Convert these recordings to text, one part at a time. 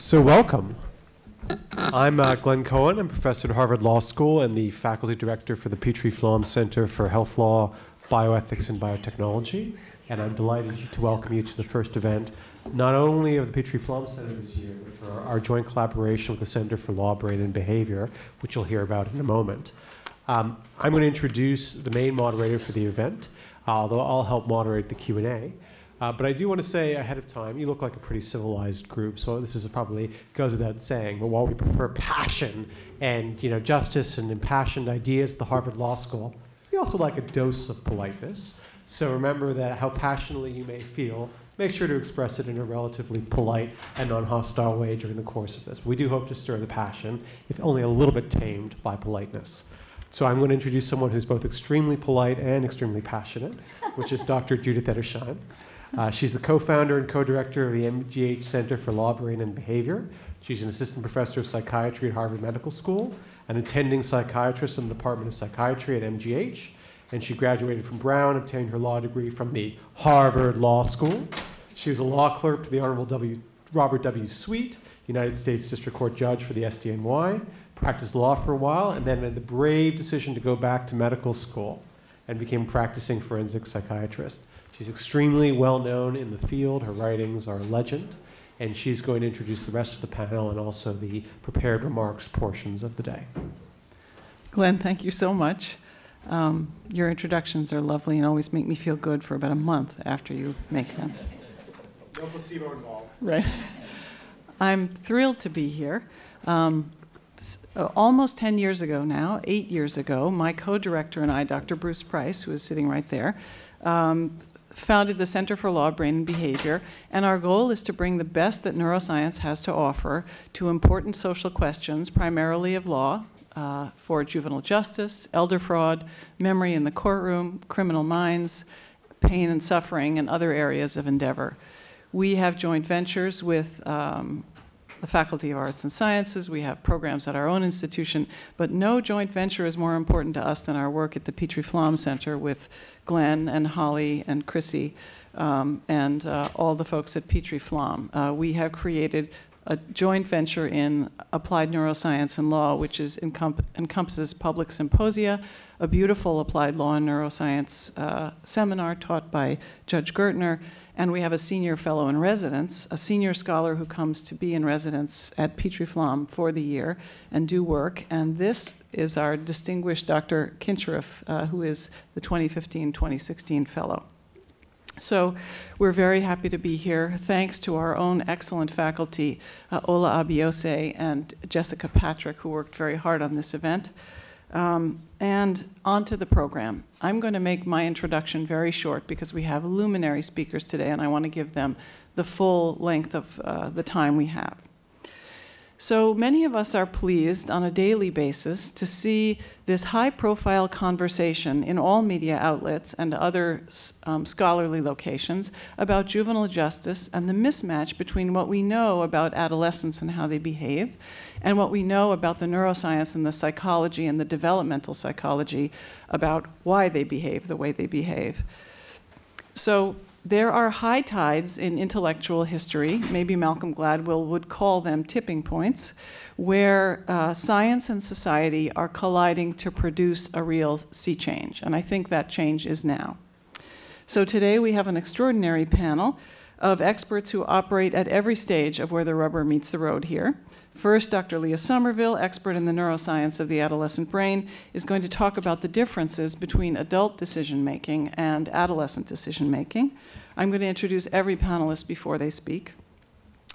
So, welcome. I'm uh, Glenn Cohen. I'm professor at Harvard Law School and the faculty director for the Petrie Flom Center for Health Law, Bioethics, and Biotechnology. And I'm delighted to welcome you to the first event, not only of the Petrie Flom Center this year, but for our, joint collaboration with the Center for Law, Brain, and Behavior, which you'll hear about in a moment. Um, I'm going to introduce the main moderator for the event, although I'll help moderate the Q&A. Uh, but I do want to say ahead of time, you look like a pretty civilized group, so this is probably goes without saying. But while we prefer passion and you know justice and impassioned ideas at the Harvard Law School, we also like a dose of politeness. So remember that how passionately you may feel, make sure to express it in a relatively polite and non-hostile way during the course of this. We do hope to stir the passion, if only a little bit tamed by politeness. So I'm going to introduce someone who's both extremely polite and extremely passionate, which is Dr. Judith Edersheim. Uh, she's the co-founder and co-director of the MGH Center for Law, Brain, and Behavior. She's an assistant professor of psychiatry at Harvard Medical School, an attending psychiatrist in the Department of Psychiatry at MGH, and she graduated from Brown, obtained her law degree from the Harvard Law School. She was a law clerk to the Honorable w, Robert W. Sweet, United States District Court judge for the SDNY, practiced law for a while, and then made the brave decision to go back to medical school and became a practicing forensic psychiatrist. She's extremely well known in the field. Her writings are a legend. And she's going to introduce the rest of the panel and also the prepared remarks portions of the day. Glenn, thank you so much. Um, your introductions are lovely and always make me feel good for about a month after you make them. No placebo involved. Right. I'm thrilled to be here. Um, uh, almost 10 years ago now, eight years ago, my co director and I, Dr. Bruce Price, who is sitting right there, um, founded the Center for Law, Brain, and Behavior, and our goal is to bring the best that neuroscience has to offer to important social questions, primarily of law, uh, for juvenile justice, elder fraud, memory in the courtroom, criminal minds, pain and suffering, and other areas of endeavor. We have joint ventures with um, the Faculty of Arts and Sciences. We have programs at our own institution, but no joint venture is more important to us than our work at the Petrie Flom Center with Glenn and Holly and Chrissy um, and uh, all the folks at Petrie Flom. Uh, we have created a joint venture in applied neuroscience and law, which is encomp encompasses public symposia, a beautiful applied law and neuroscience uh, seminar taught by Judge Gertner, and we have a senior fellow in residence, a senior scholar who comes to be in residence at Petrie Flom for the year and do work. And this is our distinguished Dr. Kinscherff, uh, who is the 2015-2016 fellow. So we're very happy to be here. Thanks to our own excellent faculty, uh, Ola Abiose and Jessica Patrick, who worked very hard on this event. Um, and on to the program. I'm going to make my introduction very short because we have luminary speakers today and I want to give them the full length of uh, the time we have. So many of us are pleased on a daily basis to see this high profile conversation in all media outlets and other um, scholarly locations about juvenile justice and the mismatch between what we know about adolescents and how they behave and what we know about the neuroscience and the psychology and the developmental psychology about why they behave the way they behave. So there are high tides in intellectual history, maybe Malcolm Gladwell would call them tipping points, where uh, science and society are colliding to produce a real sea change. And I think that change is now. So today we have an extraordinary panel of experts who operate at every stage of where the rubber meets the road here. First, Dr. Leah Somerville, expert in the neuroscience of the adolescent brain, is going to talk about the differences between adult decision making and adolescent decision making. I'm going to introduce every panelist before they speak.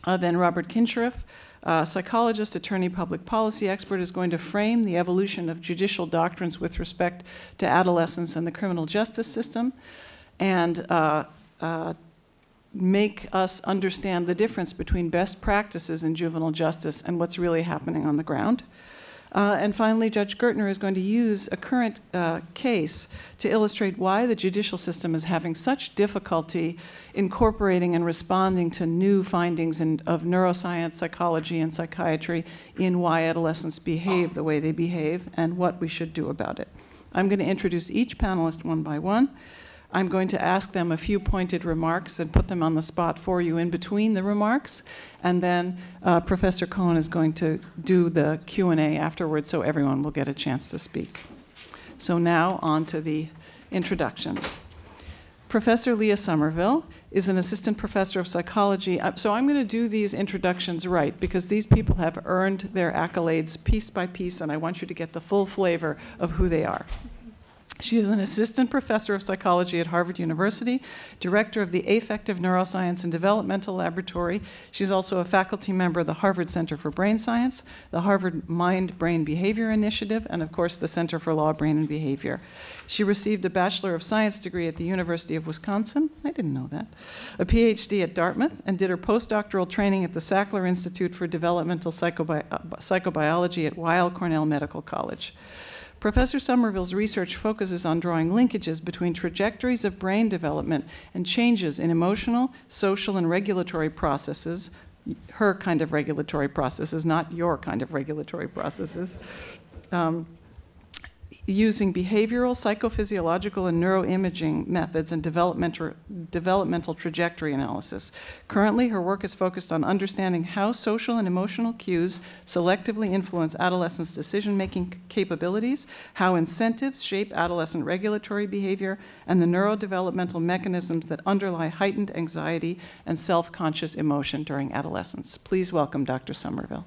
Uh, then Robert Kinscherff, uh, psychologist, attorney, public policy expert, is going to frame the evolution of judicial doctrines with respect to adolescence and the criminal justice system, and uh, uh make us understand the difference between best practices in juvenile justice and what's really happening on the ground. Uh, and finally, Judge Gertner is going to use a current uh, case to illustrate why the judicial system is having such difficulty incorporating and responding to new findings in, of neuroscience, psychology, and psychiatry in why adolescents behave the way they behave and what we should do about it. I'm going to introduce each panelist one by one. I'm going to ask them a few pointed remarks and put them on the spot for you in between the remarks. And then uh, Professor Cohen is going to do the Q&A afterwards so everyone will get a chance to speak. So now on to the introductions. Professor Leah Somerville is an assistant professor of psychology. Uh, so I'm going to do these introductions right because these people have earned their accolades piece by piece, and I want you to get the full flavor of who they are. She is an assistant professor of psychology at Harvard University, director of the Affective Neuroscience and Developmental Laboratory. She's also a faculty member of the Harvard Center for Brain Science, the Harvard Mind Brain Behavior Initiative, and of course the Center for Law, Brain, and Behavior. She received a Bachelor of Science degree at the University of Wisconsin. I didn't know that. A PhD at Dartmouth, and did her postdoctoral training at the Sackler Institute for Developmental Psychobi- uh, Psychobiology at Weill Cornell Medical College. Professor Somerville's research focuses on drawing linkages between trajectories of brain development and changes in emotional, social, and regulatory processes, her kind of regulatory processes, not your kind of regulatory processes. Um, using behavioral, psychophysiological, and neuroimaging methods and developmental, developmental trajectory analysis. Currently, her work is focused on understanding how social and emotional cues selectively influence adolescents' decision making capabilities, how incentives shape adolescent regulatory behavior, and the neurodevelopmental mechanisms that underlie heightened anxiety and self conscious emotion during adolescence. Please welcome Dr. Somerville.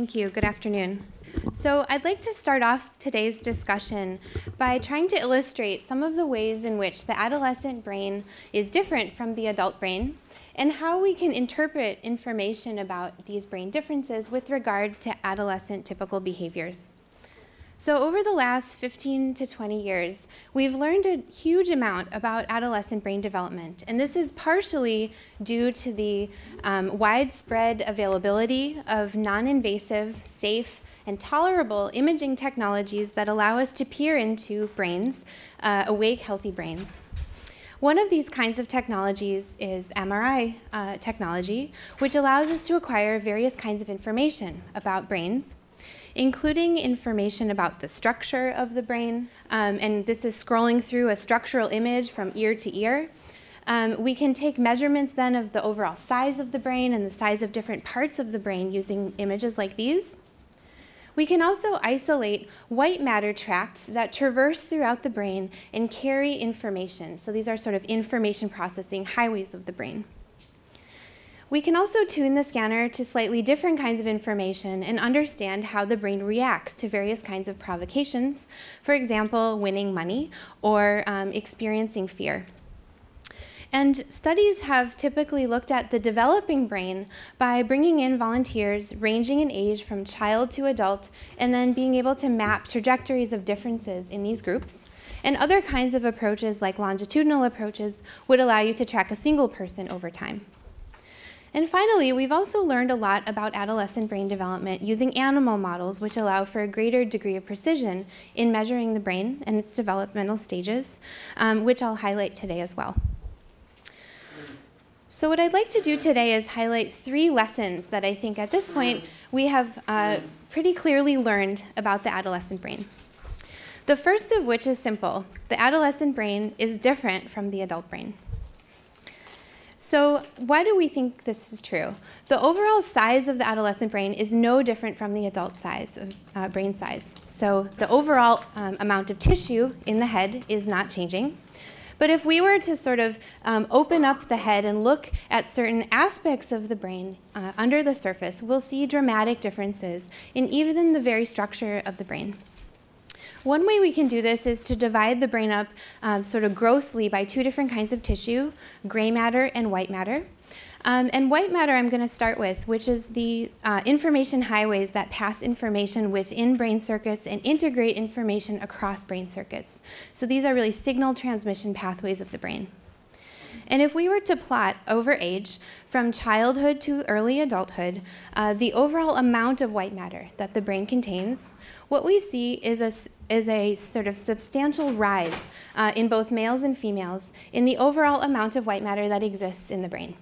Thank you. Good afternoon. So, I'd like to start off today's discussion by trying to illustrate some of the ways in which the adolescent brain is different from the adult brain and how we can interpret information about these brain differences with regard to adolescent typical behaviors. So, over the last 15 to 20 years, we've learned a huge amount about adolescent brain development. And this is partially due to the um, widespread availability of non invasive, safe, and tolerable imaging technologies that allow us to peer into brains, uh, awake, healthy brains. One of these kinds of technologies is MRI uh, technology, which allows us to acquire various kinds of information about brains including information about the structure of the brain. Um, and this is scrolling through a structural image from ear to ear. Um, we can take measurements then of the overall size of the brain and the size of different parts of the brain using images like these. We can also isolate white matter tracts that traverse throughout the brain and carry information. So these are sort of information processing highways of the brain. We can also tune the scanner to slightly different kinds of information and understand how the brain reacts to various kinds of provocations, for example, winning money or um, experiencing fear. And studies have typically looked at the developing brain by bringing in volunteers ranging in age from child to adult and then being able to map trajectories of differences in these groups. And other kinds of approaches, like longitudinal approaches, would allow you to track a single person over time. And finally, we've also learned a lot about adolescent brain development using animal models, which allow for a greater degree of precision in measuring the brain and its developmental stages, um, which I'll highlight today as well. So, what I'd like to do today is highlight three lessons that I think at this point we have uh, pretty clearly learned about the adolescent brain. The first of which is simple the adolescent brain is different from the adult brain. So, why do we think this is true? The overall size of the adolescent brain is no different from the adult size of uh, brain size. So, the overall um, amount of tissue in the head is not changing. But if we were to sort of um, open up the head and look at certain aspects of the brain uh, under the surface, we'll see dramatic differences in even the very structure of the brain. One way we can do this is to divide the brain up um, sort of grossly by two different kinds of tissue, gray matter and white matter. Um, and white matter I'm going to start with, which is the uh, information highways that pass information within brain circuits and integrate information across brain circuits. So these are really signal transmission pathways of the brain. And if we were to plot over age, from childhood to early adulthood, uh, the overall amount of white matter that the brain contains, what we see is a, is a sort of substantial rise uh, in both males and females in the overall amount of white matter that exists in the brain.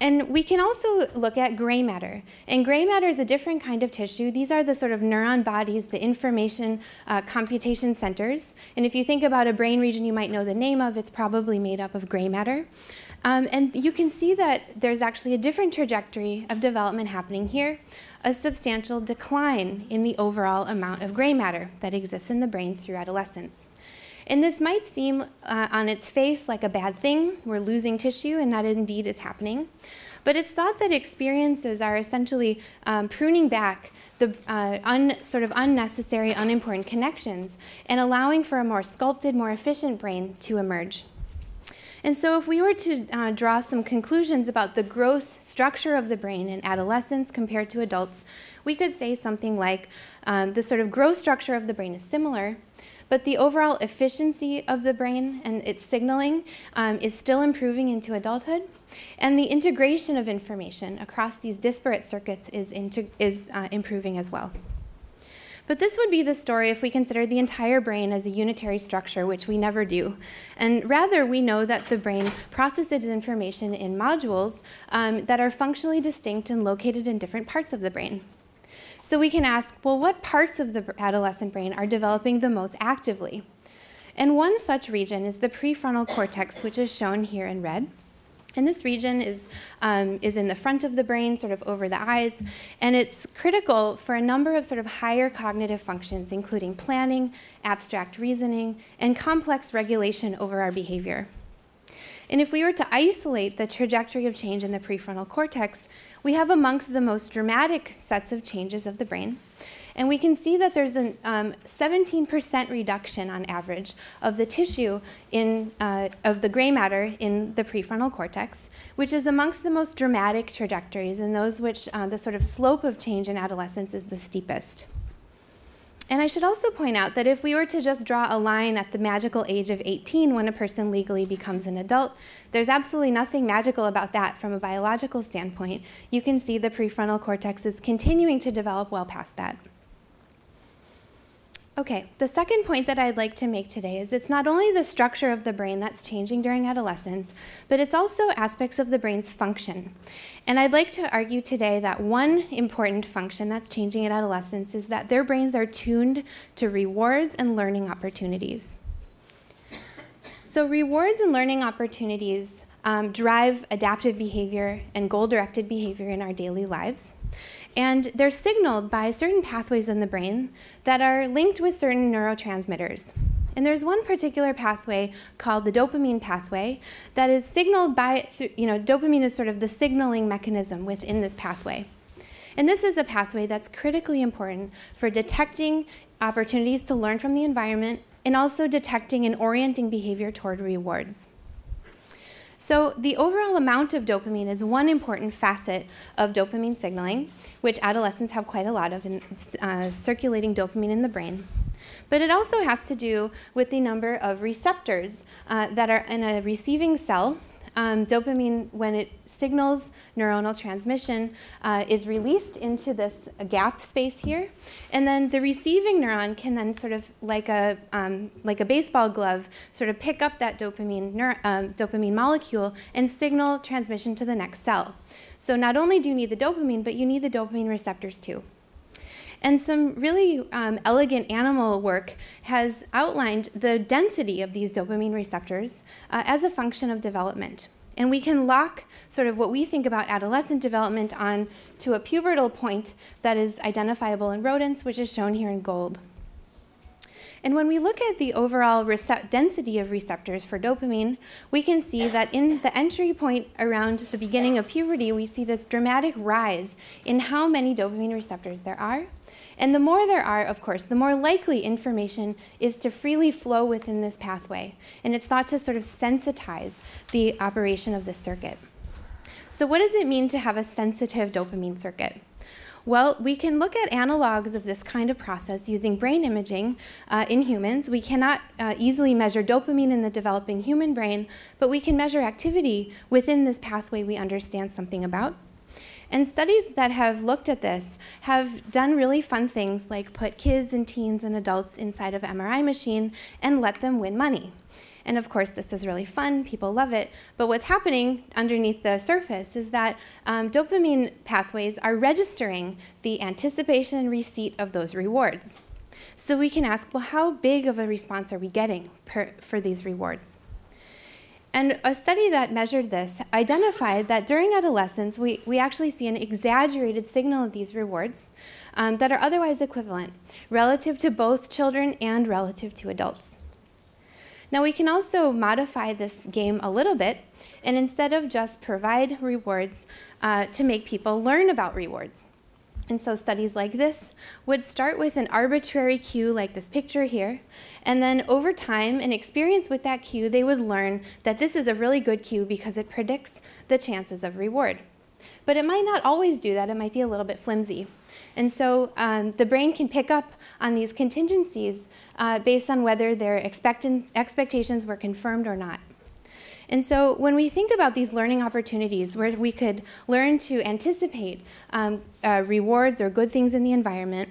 And we can also look at gray matter. And gray matter is a different kind of tissue. These are the sort of neuron bodies, the information uh, computation centers. And if you think about a brain region you might know the name of, it's probably made up of gray matter. Um, and you can see that there's actually a different trajectory of development happening here, a substantial decline in the overall amount of gray matter that exists in the brain through adolescence. And this might seem uh, on its face like a bad thing. We're losing tissue, and that indeed is happening. But it's thought that experiences are essentially um, pruning back the uh, un, sort of unnecessary, unimportant connections and allowing for a more sculpted, more efficient brain to emerge. And so, if we were to uh, draw some conclusions about the gross structure of the brain in adolescents compared to adults, we could say something like um, the sort of gross structure of the brain is similar, but the overall efficiency of the brain and its signaling um, is still improving into adulthood. And the integration of information across these disparate circuits is, is uh, improving as well. But this would be the story if we considered the entire brain as a unitary structure, which we never do. And rather, we know that the brain processes information in modules um, that are functionally distinct and located in different parts of the brain. So we can ask, well, what parts of the adolescent brain are developing the most actively? And one such region is the prefrontal cortex, which is shown here in red. And this region is, um, is in the front of the brain, sort of over the eyes, and it's critical for a number of sort of higher cognitive functions, including planning, abstract reasoning, and complex regulation over our behavior. And if we were to isolate the trajectory of change in the prefrontal cortex, we have amongst the most dramatic sets of changes of the brain. And we can see that there's a 17% um, reduction on average of the tissue in, uh, of the gray matter in the prefrontal cortex, which is amongst the most dramatic trajectories and those which uh, the sort of slope of change in adolescence is the steepest. And I should also point out that if we were to just draw a line at the magical age of 18 when a person legally becomes an adult, there's absolutely nothing magical about that from a biological standpoint. You can see the prefrontal cortex is continuing to develop well past that. Okay, the second point that I'd like to make today is it's not only the structure of the brain that's changing during adolescence, but it's also aspects of the brain's function. And I'd like to argue today that one important function that's changing in adolescence is that their brains are tuned to rewards and learning opportunities. So, rewards and learning opportunities um, drive adaptive behavior and goal directed behavior in our daily lives. And they're signaled by certain pathways in the brain that are linked with certain neurotransmitters. And there's one particular pathway called the dopamine pathway that is signaled by, you know, dopamine is sort of the signaling mechanism within this pathway. And this is a pathway that's critically important for detecting opportunities to learn from the environment and also detecting and orienting behavior toward rewards. So, the overall amount of dopamine is one important facet of dopamine signaling, which adolescents have quite a lot of in, uh, circulating dopamine in the brain. But it also has to do with the number of receptors uh, that are in a receiving cell um, dopamine, when it signals neuronal transmission, uh, is released into this gap space here, and then the receiving neuron can then sort of like a um, like a baseball glove, sort of pick up that dopamine um, dopamine molecule and signal transmission to the next cell. So not only do you need the dopamine, but you need the dopamine receptors too. And some really um, elegant animal work has outlined the density of these dopamine receptors uh, as a function of development. And we can lock sort of what we think about adolescent development on to a pubertal point that is identifiable in rodents, which is shown here in gold. And when we look at the overall density of receptors for dopamine, we can see that in the entry point around the beginning of puberty, we see this dramatic rise in how many dopamine receptors there are. And the more there are, of course, the more likely information is to freely flow within this pathway. And it's thought to sort of sensitize the operation of this circuit. So, what does it mean to have a sensitive dopamine circuit? Well, we can look at analogs of this kind of process using brain imaging uh, in humans. We cannot uh, easily measure dopamine in the developing human brain, but we can measure activity within this pathway we understand something about. And studies that have looked at this have done really fun things like put kids and teens and adults inside of MRI machine and let them win money. And of course, this is really fun, people love it. But what's happening underneath the surface is that um, dopamine pathways are registering the anticipation and receipt of those rewards. So we can ask, well, how big of a response are we getting per, for these rewards? And a study that measured this identified that during adolescence, we, we actually see an exaggerated signal of these rewards um, that are otherwise equivalent relative to both children and relative to adults. Now, we can also modify this game a little bit, and instead of just provide rewards, uh, to make people learn about rewards. And so studies like this would start with an arbitrary cue like this picture here, and then over time and experience with that cue, they would learn that this is a really good cue because it predicts the chances of reward. But it might not always do that, it might be a little bit flimsy. And so um, the brain can pick up on these contingencies uh, based on whether their expectations were confirmed or not. And so when we think about these learning opportunities where we could learn to anticipate um, uh, rewards or good things in the environment,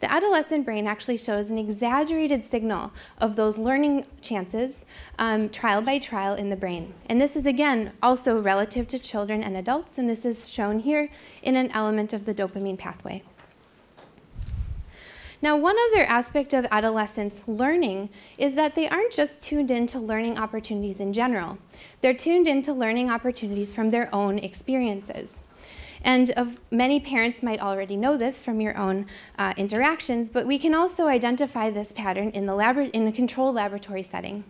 the adolescent brain actually shows an exaggerated signal of those learning chances um, trial by trial in the brain. And this is, again, also relative to children and adults, and this is shown here in an element of the dopamine pathway. Now, one other aspect of adolescents learning is that they aren't just tuned into learning opportunities in general. They're tuned into learning opportunities from their own experiences. And of many parents might already know this from your own uh, interactions, but we can also identify this pattern in, the in a laboratory setting.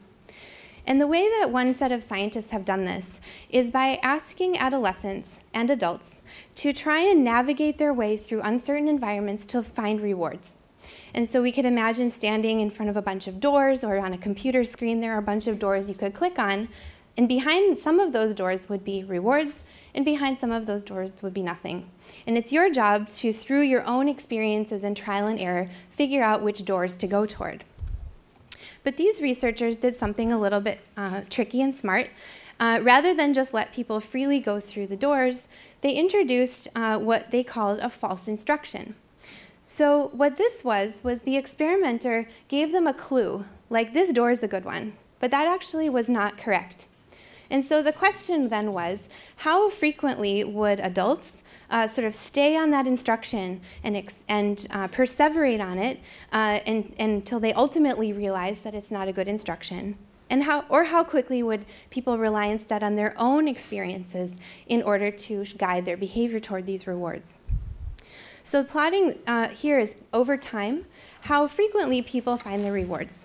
And the way that one set of scientists have done this is by asking adolescents and adults to try and navigate their way through uncertain environments to find rewards. And so we could imagine standing in front of a bunch of doors or on a computer screen, there are a bunch of doors you could click on. And behind some of those doors would be rewards, and behind some of those doors would be nothing. And it's your job to, through your own experiences and trial and error, figure out which doors to go toward. But these researchers did something a little bit uh, tricky and smart. Uh, rather than just let people freely go through the doors, they introduced uh, what they called a false instruction. So what this was, was the experimenter gave them a clue, like this door is a good one, but that actually was not correct. And so the question then was, how frequently would adults uh, sort of stay on that instruction and, and uh, perseverate on it uh, and, until they ultimately realize that it's not a good instruction? And how, or how quickly would people rely instead on their own experiences in order to guide their behavior toward these rewards? So plotting uh, here is over time, how frequently people find the rewards.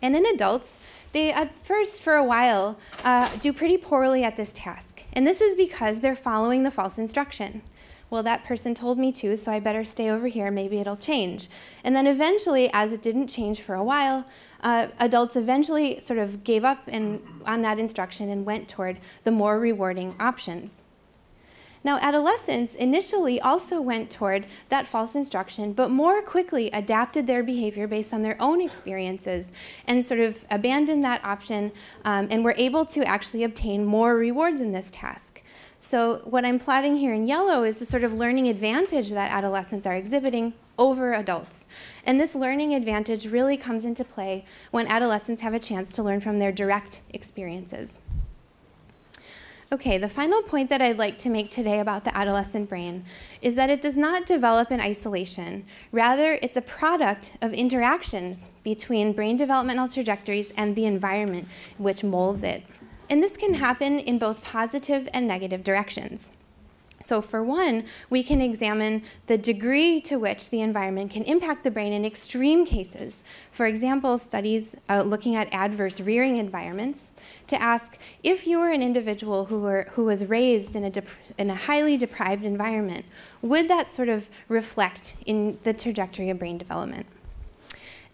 And in adults, they at first, for a while, uh, do pretty poorly at this task. And this is because they're following the false instruction. Well, that person told me to, so I better stay over here, maybe it'll change. And then eventually, as it didn't change for a while, uh, adults eventually sort of gave up in, on that instruction and went toward the more rewarding options. Now, adolescents initially also went toward that false instruction, but more quickly adapted their behavior based on their own experiences and sort of abandoned that option um, and were able to actually obtain more rewards in this task. So, what I'm plotting here in yellow is the sort of learning advantage that adolescents are exhibiting over adults. And this learning advantage really comes into play when adolescents have a chance to learn from their direct experiences. Okay, the final point that I'd like to make today about the adolescent brain is that it does not develop in isolation. Rather, it's a product of interactions between brain developmental trajectories and the environment which molds it. And this can happen in both positive and negative directions. So for one, we can examine the degree to which the environment can impact the brain in extreme cases. For example, studies uh, looking at adverse rearing environments to ask if you were an individual who, were, who was raised in a, in a highly deprived environment, would that sort of reflect in the trajectory of brain development?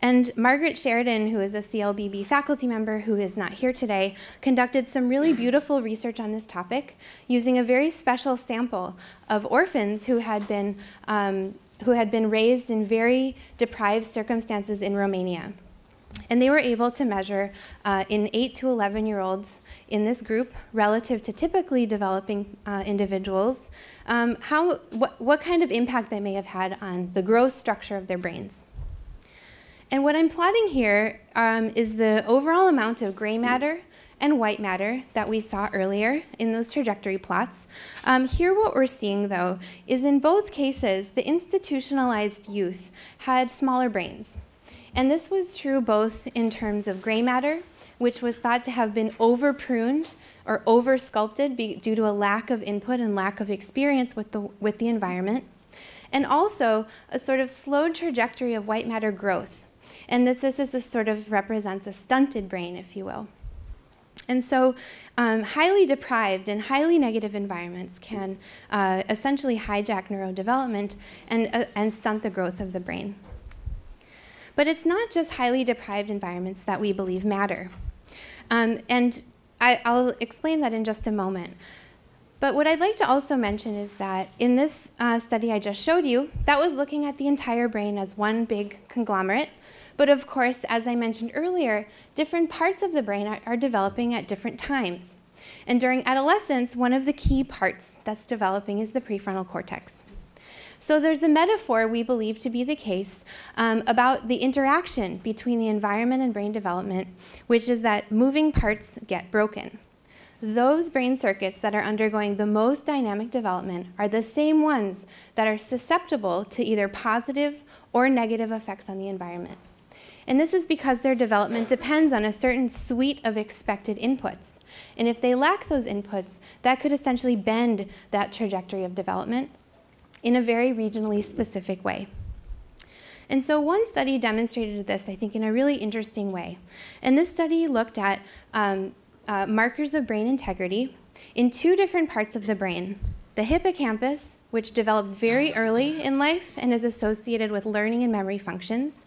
And Margaret Sheridan, who is a CLBB faculty member who is not here today, conducted some really beautiful research on this topic using a very special sample of orphans who had been, um, who had been raised in very deprived circumstances in Romania. And they were able to measure uh, in 8 to 11 year olds in this group, relative to typically developing uh, individuals, um, how, what, what kind of impact they may have had on the growth structure of their brains. And what I'm plotting here um, is the overall amount of gray matter and white matter that we saw earlier in those trajectory plots. Um, here, what we're seeing, though, is in both cases, the institutionalized youth had smaller brains. And this was true both in terms of gray matter, which was thought to have been over pruned or over sculpted due to a lack of input and lack of experience with the, with the environment, and also a sort of slowed trajectory of white matter growth. And that this is a sort of represents a stunted brain, if you will. And so, um, highly deprived and highly negative environments can uh, essentially hijack neurodevelopment and, uh, and stunt the growth of the brain. But it's not just highly deprived environments that we believe matter. Um, and I, will explain that in just a moment. But what I'd like to also mention is that in this uh, study I just showed you, that was looking at the entire brain as one big conglomerate. But of course, as I mentioned earlier, different parts of the brain are, are developing at different times. And during adolescence, one of the key parts that's developing is the prefrontal cortex. So there's a metaphor we believe to be the case um, about the interaction between the environment and brain development, which is that moving parts get broken. Those brain circuits that are undergoing the most dynamic development are the same ones that are susceptible to either positive or negative effects on the environment. And this is because their development depends on a certain suite of expected inputs. And if they lack those inputs, that could essentially bend that trajectory of development in a very regionally specific way. And so one study demonstrated this, I think, in a really interesting way. And this study looked at um, uh, markers of brain integrity in two different parts of the brain. The hippocampus, which develops very early in life and is associated with learning and memory functions,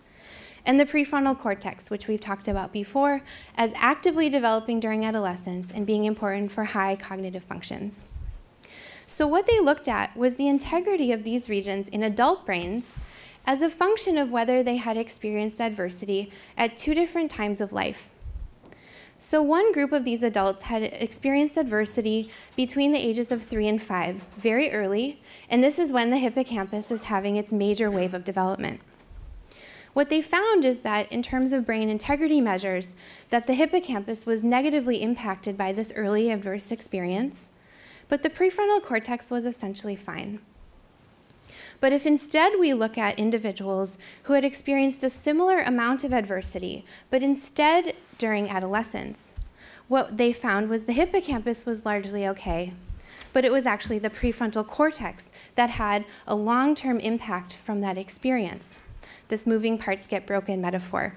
and the prefrontal cortex, which we've talked about before, as actively developing during adolescence and being important for high cognitive functions. So what they looked at was the integrity of these regions in adult brains as a function of whether they had experienced adversity at two different times of life. So one group of these adults had experienced adversity between the ages of three and five, very early, and this is when the hippocampus is having its major wave of development. What they found is that in terms of brain integrity measures, that the hippocampus was negatively impacted by this early adverse experience, but the prefrontal cortex was essentially fine. But if instead we look at individuals who had experienced a similar amount of adversity, but instead during adolescence, what they found was the hippocampus was largely okay, but it was actually the prefrontal cortex that had a long term impact from that experience. This moving parts get broken metaphor.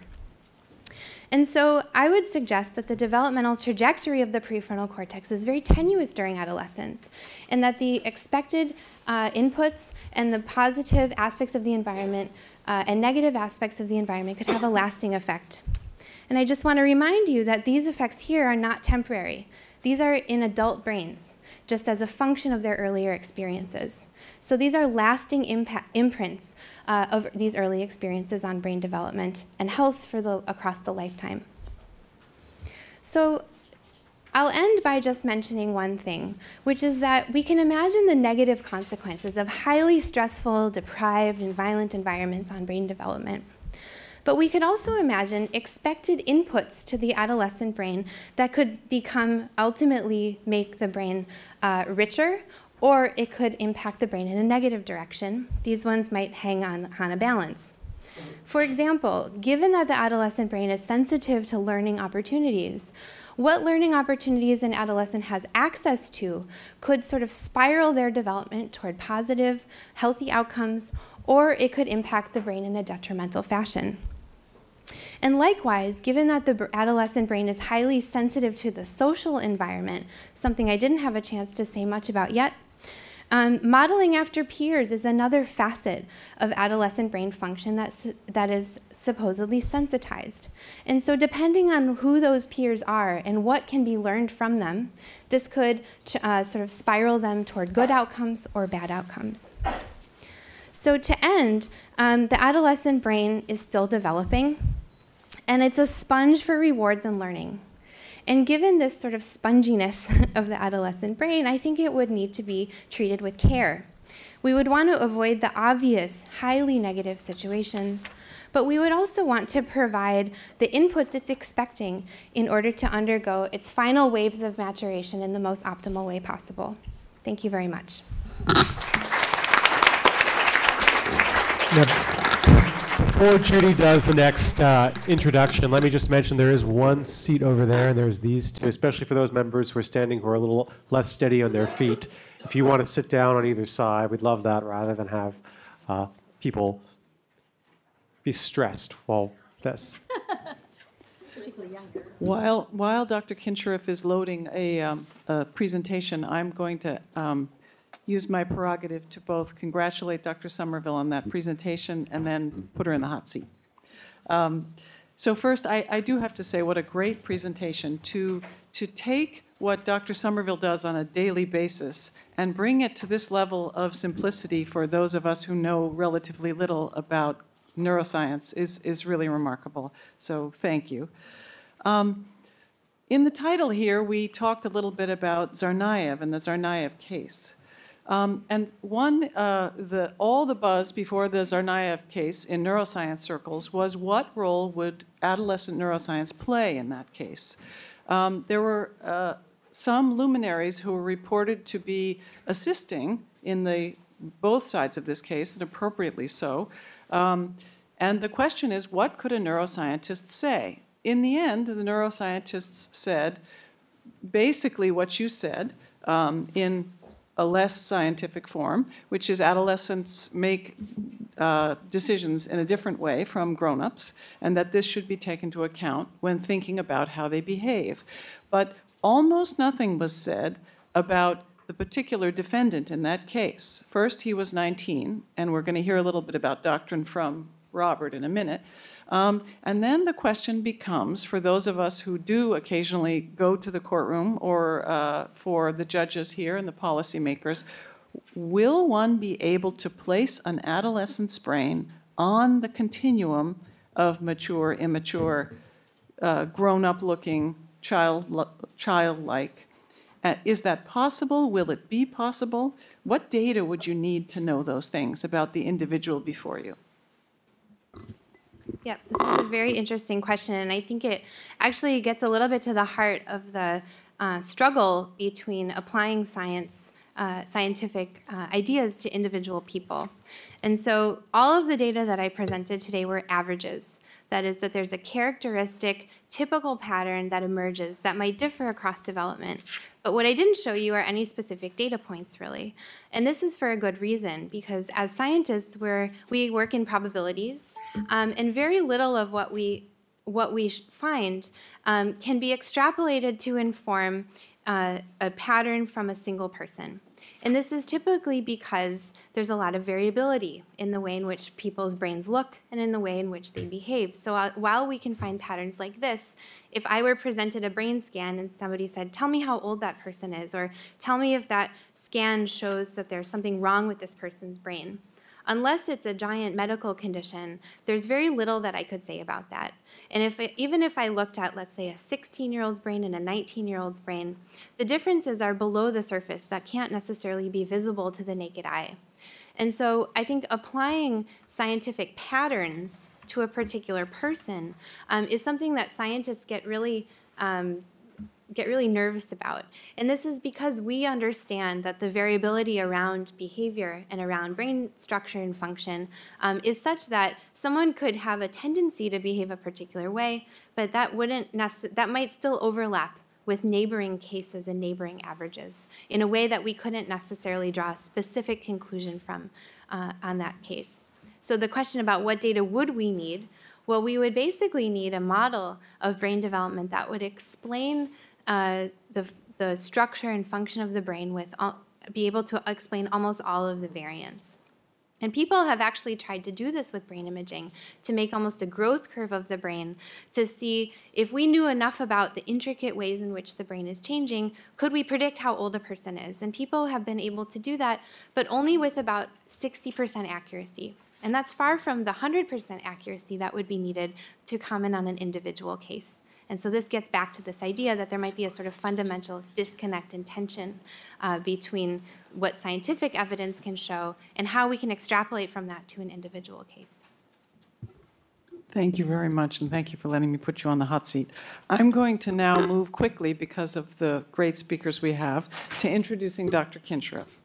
And so I would suggest that the developmental trajectory of the prefrontal cortex is very tenuous during adolescence, and that the expected uh, inputs and the positive aspects of the environment uh, and negative aspects of the environment could have a lasting effect. And I just want to remind you that these effects here are not temporary. These are in adult brains, just as a function of their earlier experiences. So these are lasting imprints uh, of these early experiences on brain development and health for the, across the lifetime. So I'll end by just mentioning one thing, which is that we can imagine the negative consequences of highly stressful, deprived, and violent environments on brain development. But we could also imagine expected inputs to the adolescent brain that could become ultimately make the brain uh, richer or it could impact the brain in a negative direction. These ones might hang on, on a balance. For example, given that the adolescent brain is sensitive to learning opportunities, what learning opportunities an adolescent has access to could sort of spiral their development toward positive, healthy outcomes, or it could impact the brain in a detrimental fashion. And likewise, given that the adolescent brain is highly sensitive to the social environment, something I didn't have a chance to say much about yet, um, modeling after peers is another facet of adolescent brain function that's, that is supposedly sensitized. And so, depending on who those peers are and what can be learned from them, this could uh, sort of spiral them toward good outcomes or bad outcomes. So, to end, um, the adolescent brain is still developing. And it's a sponge for rewards and learning. And given this sort of sponginess of the adolescent brain, I think it would need to be treated with care. We would want to avoid the obvious, highly negative situations, but we would also want to provide the inputs it's expecting in order to undergo its final waves of maturation in the most optimal way possible. Thank you very much. Now, before Judy does the next uh, introduction, let me just mention there is one seat over there, and there's these two, especially for those members who are standing who are a little less steady on their feet. If you want to sit down on either side, we'd love that rather than have uh, people be stressed while this. While, while Dr. Kinscherff is loading a, um, a presentation, I'm going to um, use my prerogative to both congratulate Dr. Somerville on that presentation and then put her in the hot seat. Um, so first, I, I do have to say what a great presentation to, to take what Dr. Somerville does on a daily basis and bring it to this level of simplicity for those of us who know relatively little about neuroscience is, is really remarkable. So thank you. Um, in the title here, we talked a little bit about Tsarnaev and the Tsarnaev case. Um, and one, uh, the, all the buzz before the Tsarnaev case in neuroscience circles was what role would adolescent neuroscience play in that case? Um, there were uh, some luminaries who were reported to be assisting in the both sides of this case, and appropriately so. Um, and the question is, what could a neuroscientist say? In the end, the neuroscientists said basically what you said um, in a less scientific form, which is adolescents make uh, decisions in a different way from grown-ups, and that this should be taken into account when thinking about how they behave. But almost nothing was said about the particular defendant in that case. First, he was 19, and we're going to hear a little bit about doctrine from Robert in a minute. Um, and then the question becomes for those of us who do occasionally go to the courtroom or uh, for the judges here and the policymakers, will one be able to place an adolescent's brain on the continuum of mature, immature, uh, grown up looking, child, childlike? Is that possible? Will it be possible? What data would you need to know those things about the individual before you? Yep, this is a very interesting question, and I think it actually gets a little bit to the heart of the uh, struggle between applying science, uh, scientific uh, ideas to individual people. And so all of the data that I presented today were averages. That is, that there's a characteristic, typical pattern that emerges that might differ across development. But what I didn't show you are any specific data points, really. And this is for a good reason, because as scientists, we're, we work in probabilities, um, and very little of what we what we find um, can be extrapolated to inform uh, a pattern from a single person. And this is typically because there's a lot of variability in the way in which people's brains look and in the way in which they behave. So uh, while we can find patterns like this, if I were presented a brain scan and somebody said, tell me how old that person is, or tell me if that scan shows that there's something wrong with this person's brain, unless it's a giant medical condition, there's very little that I could say about that. And if even if I looked at, let's say, a 16-year-old's brain and a 19-year-old's brain, the differences are below the surface that can't necessarily be visible to the naked eye. And so I think applying scientific patterns to a particular person um, is something that scientists get really um, get really nervous about. And this is because we understand that the variability around behavior and around brain structure and function um, is such that someone could have a tendency to behave a particular way, but that wouldn't that might still overlap with neighboring cases and neighboring averages in a way that we couldn't necessarily draw a specific conclusion from uh, on that case. So the question about what data would we need well, we would basically need a model of brain development that would explain uh, the, the structure and function of the brain with all, be able to explain almost all of the variants. And people have actually tried to do this with brain imaging to make almost a growth curve of the brain to see if we knew enough about the intricate ways in which the brain is changing, could we predict how old a person is? And people have been able to do that, but only with about 60% accuracy. And that's far from the 100% accuracy that would be needed to comment on an individual case. And so this gets back to this idea that there might be a sort of fundamental disconnect and tension uh, between what scientific evidence can show and how we can extrapolate from that to an individual case. Thank you very much, and thank you for letting me put you on the hot seat. I'm going to now move quickly, because of the great speakers we have, to introducing Dr. Kinscherff.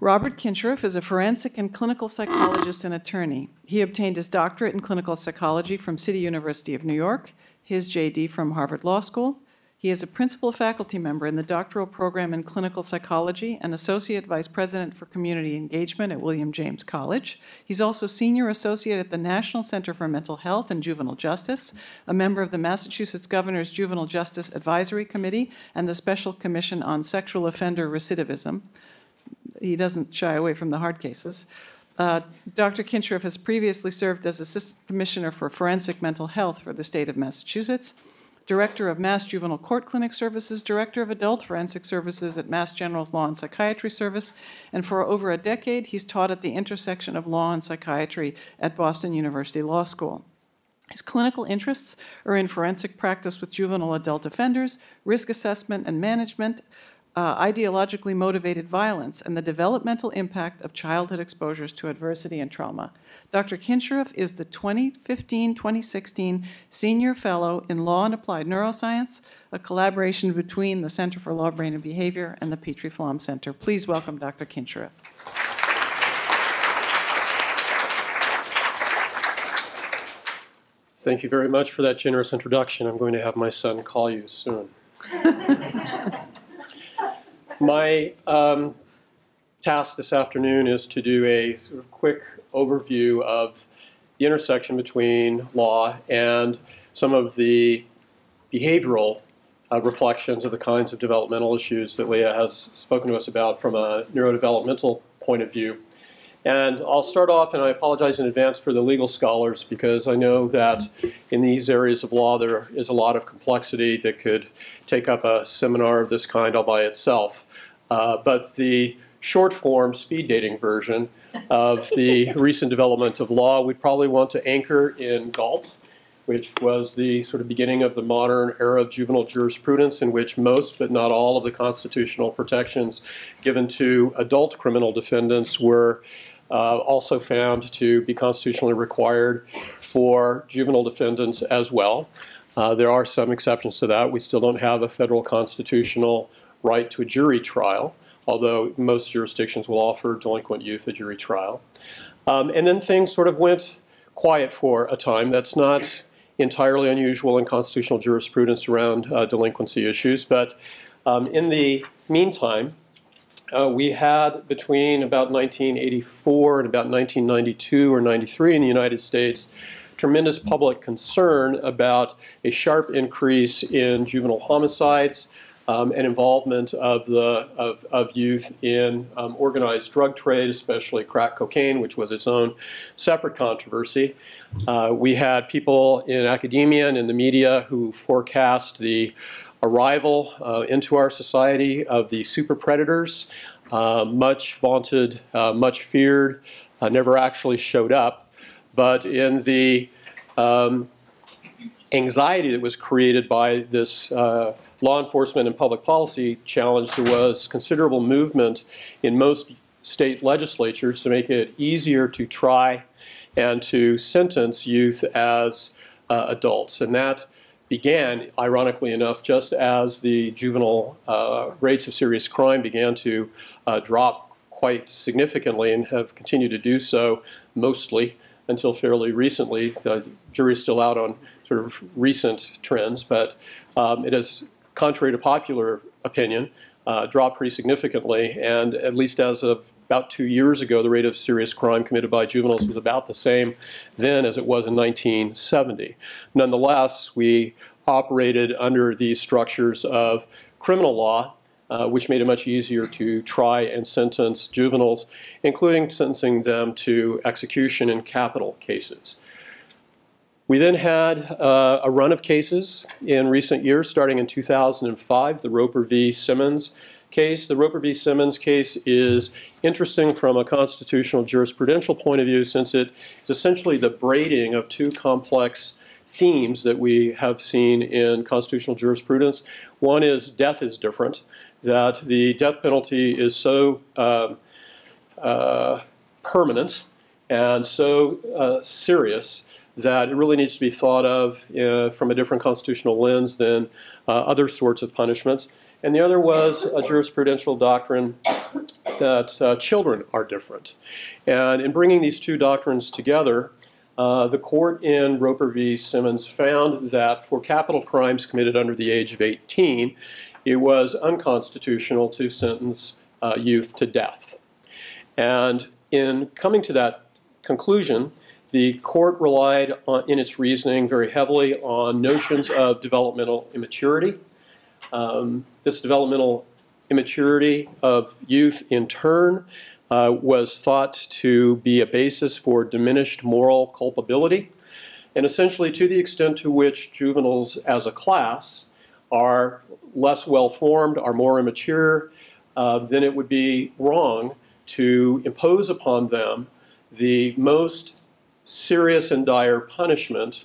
Robert Kinscherff is a forensic and clinical psychologist and attorney. He obtained his doctorate in clinical psychology from City University of New York, his JD from Harvard Law School, he is a principal faculty member in the doctoral program in clinical psychology and associate vice president for community engagement at William James College. He's also senior associate at the National Center for Mental Health and Juvenile Justice, a member of the Massachusetts Governor's Juvenile Justice Advisory Committee and the Special Commission on Sexual Offender Recidivism. He doesn't shy away from the hard cases. Uh, Dr. Kinscherff has previously served as Assistant Commissioner for Forensic Mental Health for the state of Massachusetts Director of Mass Juvenile Court Clinic Services, Director of Adult Forensic Services at Mass General's Law and Psychiatry Service, and for over a decade, he's taught at the intersection of law and psychiatry at Boston University Law School. His clinical interests are in forensic practice with juvenile adult offenders, risk assessment and management, uh, ideologically motivated violence, and the developmental impact of childhood exposures to adversity and trauma. Dr. Kinscherff is the 2015 2016 Senior Fellow in Law and Applied Neuroscience, a collaboration between the Center for Law, Brain, and Behavior and the Petrie Flom Center. Please welcome Dr. Kinscherff. Thank you very much for that generous introduction. I'm going to have my son call you soon. my um, task this afternoon is to do a sort of quick overview of the intersection between law and some of the behavioral uh, reflections of the kinds of developmental issues that Leah has spoken to us about from a neurodevelopmental point of view. And I'll start off, and I apologize in advance for the legal scholars because I know that in these areas of law there is a lot of complexity that could take up a seminar of this kind all by itself. Uh, but the short form speed dating version of the recent development of law, we'd probably want to anchor in Gault, which was the sort of beginning of the modern era of juvenile jurisprudence in which most but not all of the constitutional protections given to adult criminal defendants were uh, also found to be constitutionally required for juvenile defendants as well. Uh, there are some exceptions to that. We still don't have a federal constitutional right to a jury trial although most jurisdictions will offer delinquent youth a jury trial. Um, and then things sort of went quiet for a time. That's not entirely unusual in constitutional jurisprudence around uh, delinquency issues, but um, in the meantime, uh, we had between about 1984 and about 1992 or 93 in the United States tremendous public concern about a sharp increase in juvenile homicides, um, and involvement of the of, of youth in um, organized drug trade, especially crack cocaine, which was its own separate controversy. Uh, we had people in academia and in the media who forecast the arrival uh, into our society of the super predators, uh, much vaunted, uh, much feared, uh, never actually showed up, but in the um, anxiety that was created by this uh, law enforcement and public policy challenge, there was considerable movement in most state legislatures to make it easier to try and to sentence youth as uh, adults. And that began, ironically enough, just as the juvenile uh, rates of serious crime began to uh, drop quite significantly and have continued to do so mostly until fairly recently. The jury's still out on sort of recent trends, but um, it has contrary to popular opinion, uh, dropped pretty significantly. And at least as of about two years ago, the rate of serious crime committed by juveniles was about the same then as it was in 1970. Nonetheless, we operated under these structures of criminal law, uh, which made it much easier to try and sentence juveniles, including sentencing them to execution in capital cases. We then had uh, a run of cases in recent years, starting in 2005, the Roper v. Simmons case, the Roper v. Simmons case, is interesting from a constitutional jurisprudential point of view since it is essentially the braiding of two complex themes that we have seen in constitutional jurisprudence. One is death is different, that the death penalty is so um, uh, permanent and so uh, serious that it really needs to be thought of uh, from a different constitutional lens than uh, other sorts of punishments. And the other was a jurisprudential doctrine that uh, children are different. And in bringing these two doctrines together, uh, the court in Roper v. Simmons found that for capital crimes committed under the age of 18, it was unconstitutional to sentence uh, youth to death. And in coming to that conclusion, the court relied on, in its reasoning very heavily on notions of developmental immaturity. Um, this developmental immaturity of youth, in turn, uh, was thought to be a basis for diminished moral culpability. And essentially, to the extent to which juveniles as a class are less well formed, are more immature, uh, then it would be wrong to impose upon them the most serious and dire punishment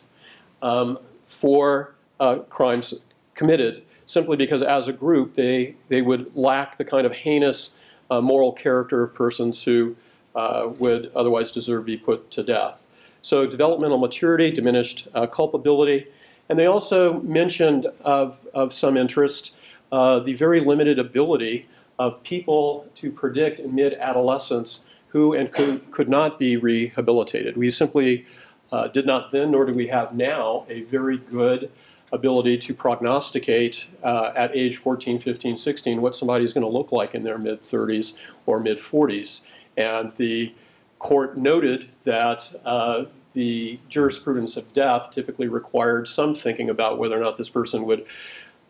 um, for uh, crimes committed simply because as a group they, they would lack the kind of heinous uh, moral character of persons who uh, would otherwise deserve to be put to death. So developmental maturity, diminished uh, culpability, and they also mentioned of, of some interest uh, the very limited ability of people to predict mid-adolescence who and could, could not be rehabilitated. We simply uh, did not then, nor do we have now, a very good ability to prognosticate uh, at age 14, 15, 16 what somebody is going to look like in their mid 30s or mid 40s. And the court noted that uh, the jurisprudence of death typically required some thinking about whether or not this person would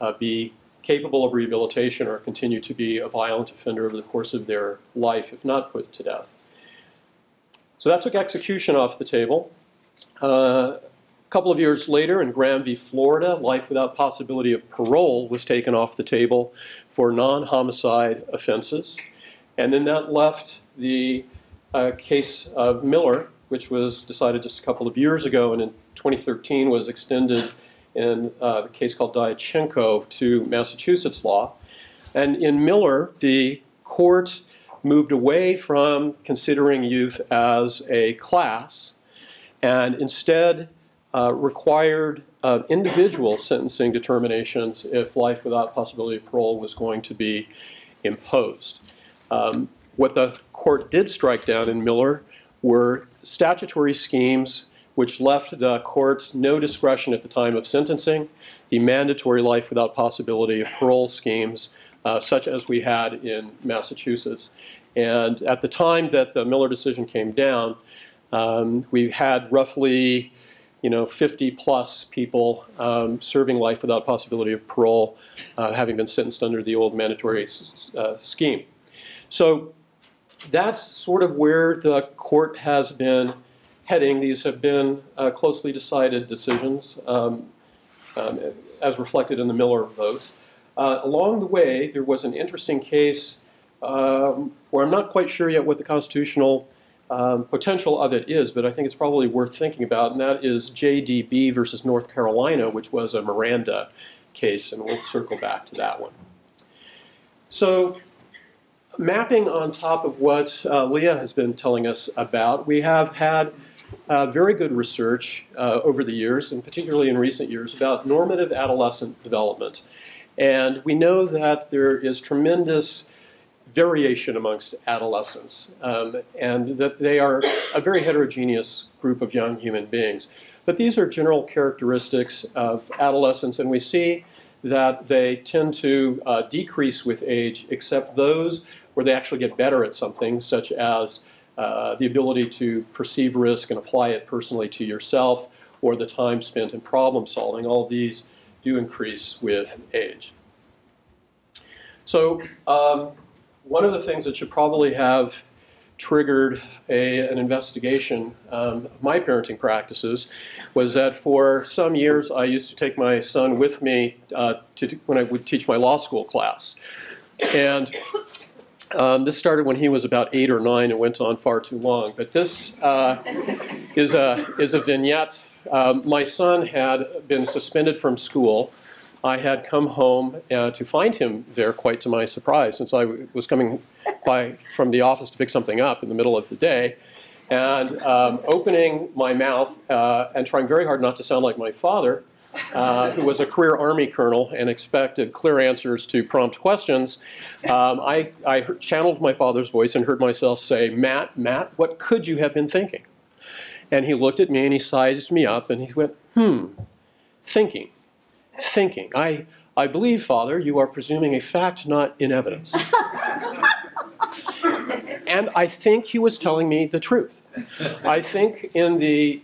uh, be capable of rehabilitation or continue to be a violent offender over the course of their life if not put to death. So that took execution off the table. Uh, a couple of years later, in Graham v. Florida, life without possibility of parole was taken off the table for non homicide offenses. And then that left the uh, case of Miller, which was decided just a couple of years ago and in 2013 was extended in uh, a case called Diatchenko to Massachusetts law. And in Miller, the court moved away from considering youth as a class and instead uh, required uh, individual sentencing determinations if life without possibility of parole was going to be imposed. Um, what the court did strike down in Miller were statutory schemes which left the courts no discretion at the time of sentencing, the mandatory life without possibility of parole schemes, uh, such as we had in Massachusetts. And at the time that the Miller decision came down, um, we had roughly you know, 50 plus people um, serving life without possibility of parole, uh, having been sentenced under the old mandatory uh, scheme. So that's sort of where the court has been heading. These have been uh, closely decided decisions, um, um, as reflected in the Miller vote. Uh, along the way, there was an interesting case um, where I'm not quite sure yet what the constitutional um, potential of it is, but I think it's probably worth thinking about, and that is JDB versus North Carolina, which was a Miranda case, and we'll circle back to that one. So mapping on top of what uh, Leah has been telling us about, we have had uh, very good research uh, over the years, and particularly in recent years, about normative adolescent development. And we know that there is tremendous variation amongst adolescents, um, and that they are a very heterogeneous group of young human beings. But these are general characteristics of adolescence, and we see that they tend to uh, decrease with age, except those where they actually get better at something, such as uh, the ability to perceive risk and apply it personally to yourself, or the time spent in problem solving. All these do increase with age. So um, one of the things that should probably have triggered a, an investigation um, of my parenting practices was that for some years I used to take my son with me uh, to, when I would teach my law school class. and um, this started when he was about eight or nine and went on far too long. But this uh, is, a, is a vignette. Um, my son had been suspended from school. I had come home uh, to find him there, quite to my surprise, since I was coming by from the office to pick something up in the middle of the day. And um, opening my mouth uh, and trying very hard not to sound like my father, uh, who was a career Army colonel and expected clear answers to prompt questions, um, I, I channeled my father's voice and heard myself say, Matt, Matt, what could you have been thinking? And he looked at me and he sized me up and he went, hmm, thinking, thinking. I, I believe, Father, you are presuming a fact not in evidence. and I think he was telling me the truth. I think in the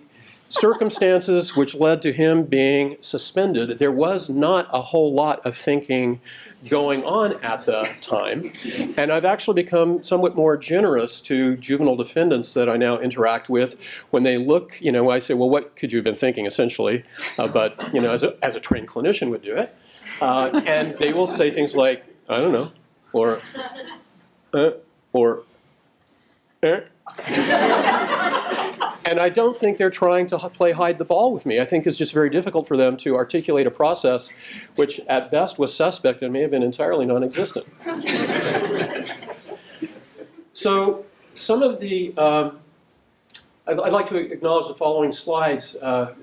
circumstances which led to him being suspended, there was not a whole lot of thinking going on at the time. And I've actually become somewhat more generous to juvenile defendants that I now interact with when they look, you know, I say, well, what could you have been thinking, essentially? Uh, but, you know, as a, as a trained clinician would do it. Uh, and they will say things like, I don't know, or, uh, or, eh. And I don't think they're trying to play hide the ball with me. I think it's just very difficult for them to articulate a process which at best was suspect and may have been entirely non-existent. so some of the, um, I'd, I'd, like to acknowledge the following slides uh,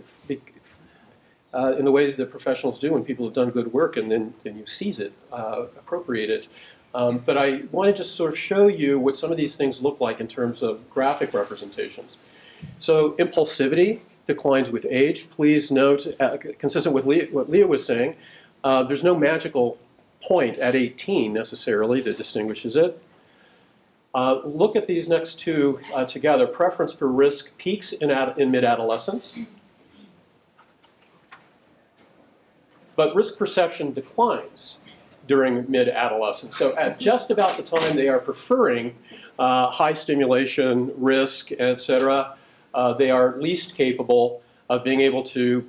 uh, in the ways that professionals do when people have done good work and then, then you seize it, uh, appropriate it. Um, but I want to just sort of show you what some of these things look like in terms of graphic representations. So impulsivity declines with age. Please note, uh, consistent with Leah, what Leah was saying, uh, there's no magical point at 18 necessarily that distinguishes it. Uh, look at these next two uh, together. Preference for risk peaks in, in mid-adolescence. But risk perception declines during mid-adolescence. So at just about the time they are preferring uh, high stimulation, risk, et cetera, uh, they are least capable of being able to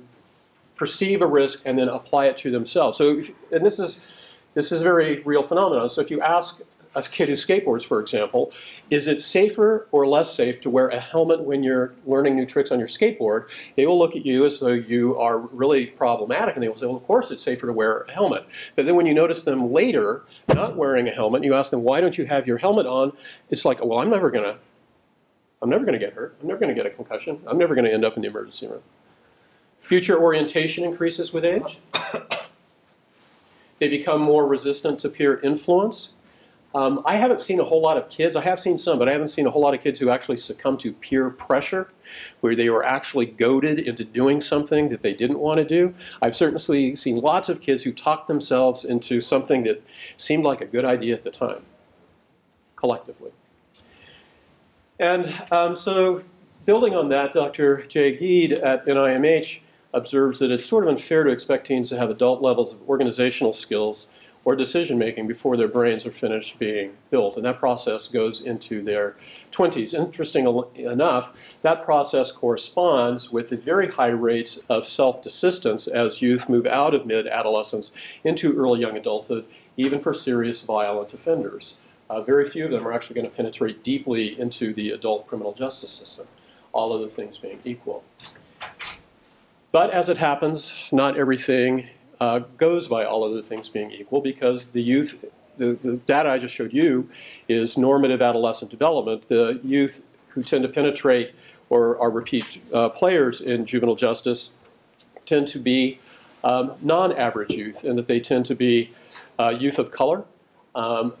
perceive a risk and then apply it to themselves. So, if, and this is this is a very real phenomenon. So, if you ask a kid who skateboards, for example, is it safer or less safe to wear a helmet when you're learning new tricks on your skateboard? They will look at you as though you are really problematic, and they will say, "Well, of course, it's safer to wear a helmet." But then when you notice them later not wearing a helmet, you ask them, "Why don't you have your helmet on?" It's like, "Well, I'm never going to I'm never going to get hurt. I'm never going to get a concussion. I'm never going to end up in the emergency room. Future orientation increases with age. they become more resistant to peer influence. Um, I haven't seen a whole lot of kids, I have seen some, but I haven't seen a whole lot of kids who actually succumb to peer pressure, where they were actually goaded into doing something that they didn't want to do. I've certainly seen lots of kids who talked themselves into something that seemed like a good idea at the time, collectively. And um, so building on that, Dr. Jay Giedd at NIMH observes that it's sort of unfair to expect teens to have adult levels of organizational skills or decision making before their brains are finished being built. And that process goes into their 20s. Interesting enough, that process corresponds with the very high rates of self desistance as youth move out of mid adolescence into early young adulthood, even for serious violent offenders uh, very few of them are actually going to penetrate deeply into the adult criminal justice system, all other things being equal. But as it happens, not everything uh, goes by all other things being equal because the youth, the, the data I just showed you is normative adolescent development. The youth who tend to penetrate or are repeat uh, players in juvenile justice tend to be um, non-average youth and that they tend to be uh, youth of color, um,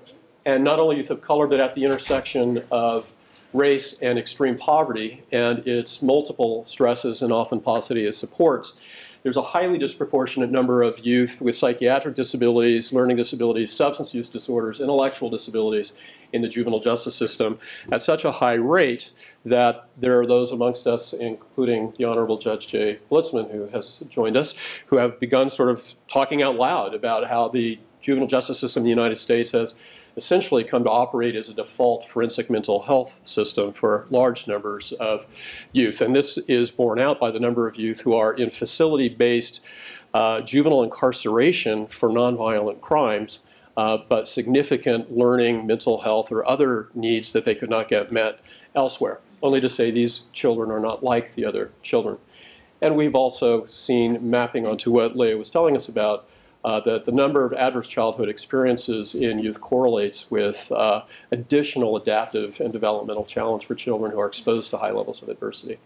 and not only youth of color, but at the intersection of race and extreme poverty and its multiple stresses and often paucity of supports. There's a highly disproportionate number of youth with psychiatric disabilities, learning disabilities, substance use disorders, intellectual disabilities in the juvenile justice system at such a high rate that there are those amongst us, including the Honorable Judge Jay Blitzman, who has joined us, who have begun sort of talking out loud about how the juvenile justice system in the United States has essentially come to operate as a default forensic mental health system for large numbers of youth. And this is borne out by the number of youth who are in facility-based uh, juvenile incarceration for nonviolent crimes uh, but significant learning, mental health, or other needs that they could not get met elsewhere. Only to say these children are not like the other children. And we've also seen mapping onto what Leah was telling us about uh, that the number of adverse childhood experiences in youth correlates with uh, additional adaptive and developmental challenge for children who are exposed to high levels of adversity.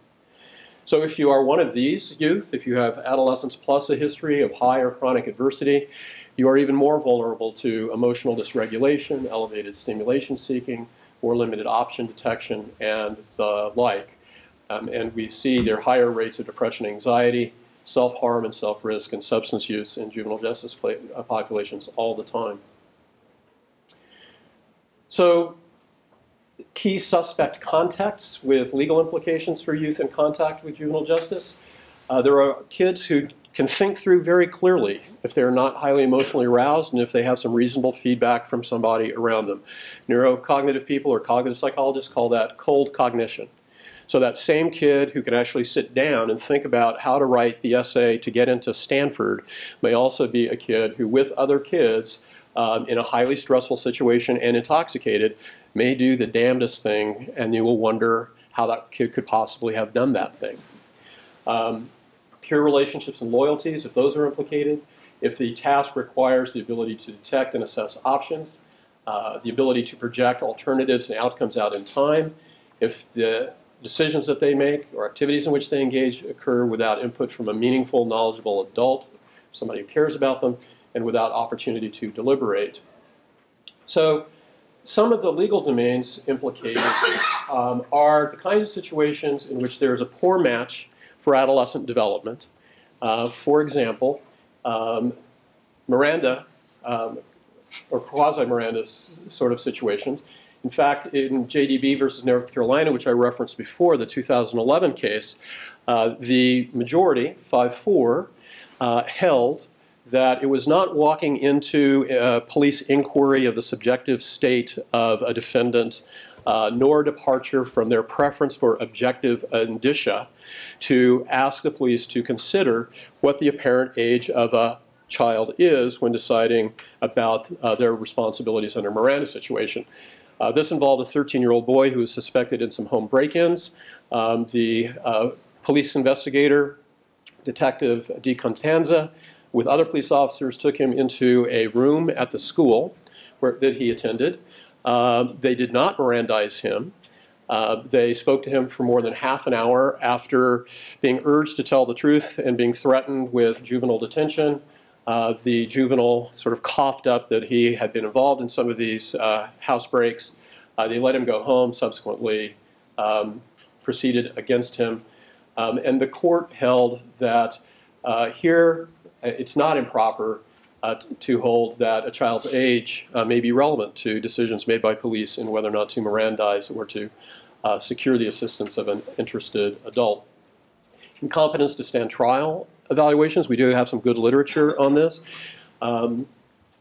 So if you are one of these youth, if you have adolescence plus a history of high or chronic adversity, you are even more vulnerable to emotional dysregulation, elevated stimulation seeking, or limited option detection, and the like. Um, and we see their higher rates of depression, anxiety, self-harm and self-risk, and substance use in juvenile justice uh, populations all the time. So key suspect contexts with legal implications for youth in contact with juvenile justice. Uh, there are kids who can think through very clearly if they're not highly emotionally aroused and if they have some reasonable feedback from somebody around them. Neurocognitive people or cognitive psychologists call that cold cognition. So that same kid who can actually sit down and think about how to write the essay to get into Stanford may also be a kid who, with other kids, um, in a highly stressful situation and intoxicated, may do the damnedest thing, and you will wonder how that kid could possibly have done that thing. Um, peer relationships and loyalties, if those are implicated, if the task requires the ability to detect and assess options, uh, the ability to project alternatives and outcomes out in time, if the decisions that they make or activities in which they engage occur without input from a meaningful, knowledgeable adult, somebody who cares about them, and without opportunity to deliberate. So some of the legal domains implicated um, are the kinds of situations in which there is a poor match for adolescent development. Uh, for example, um, Miranda, um, or quasi-Miranda sort of situations, in fact, in JDB versus North Carolina, which I referenced before, the 2011 case, uh, the majority, 5-4, uh, held that it was not walking into a police inquiry of the subjective state of a defendant uh, nor departure from their preference for objective indicia to ask the police to consider what the apparent age of a child is when deciding about uh, their responsibilities under Miranda situation. Uh, this involved a 13-year-old boy who was suspected in some home break-ins. Um, the uh, police investigator, Detective DiCostanzo, with other police officers, took him into a room at the school where, that he attended. Uh, they did not Mirandize him. Uh, they spoke to him for more than half an hour after being urged to tell the truth and being threatened with juvenile detention. Uh, the juvenile sort of coughed up that he had been involved in some of these uh, house breaks. Uh, they let him go home, subsequently um, proceeded against him. Um, and the court held that uh, here uh, it's not improper uh, to hold that a child's age may be relevant to decisions made by police in whether or not to Mirandize or to secure the assistance of an interested adult. Incompetence to stand trial evaluations. We do have some good literature on this. Um,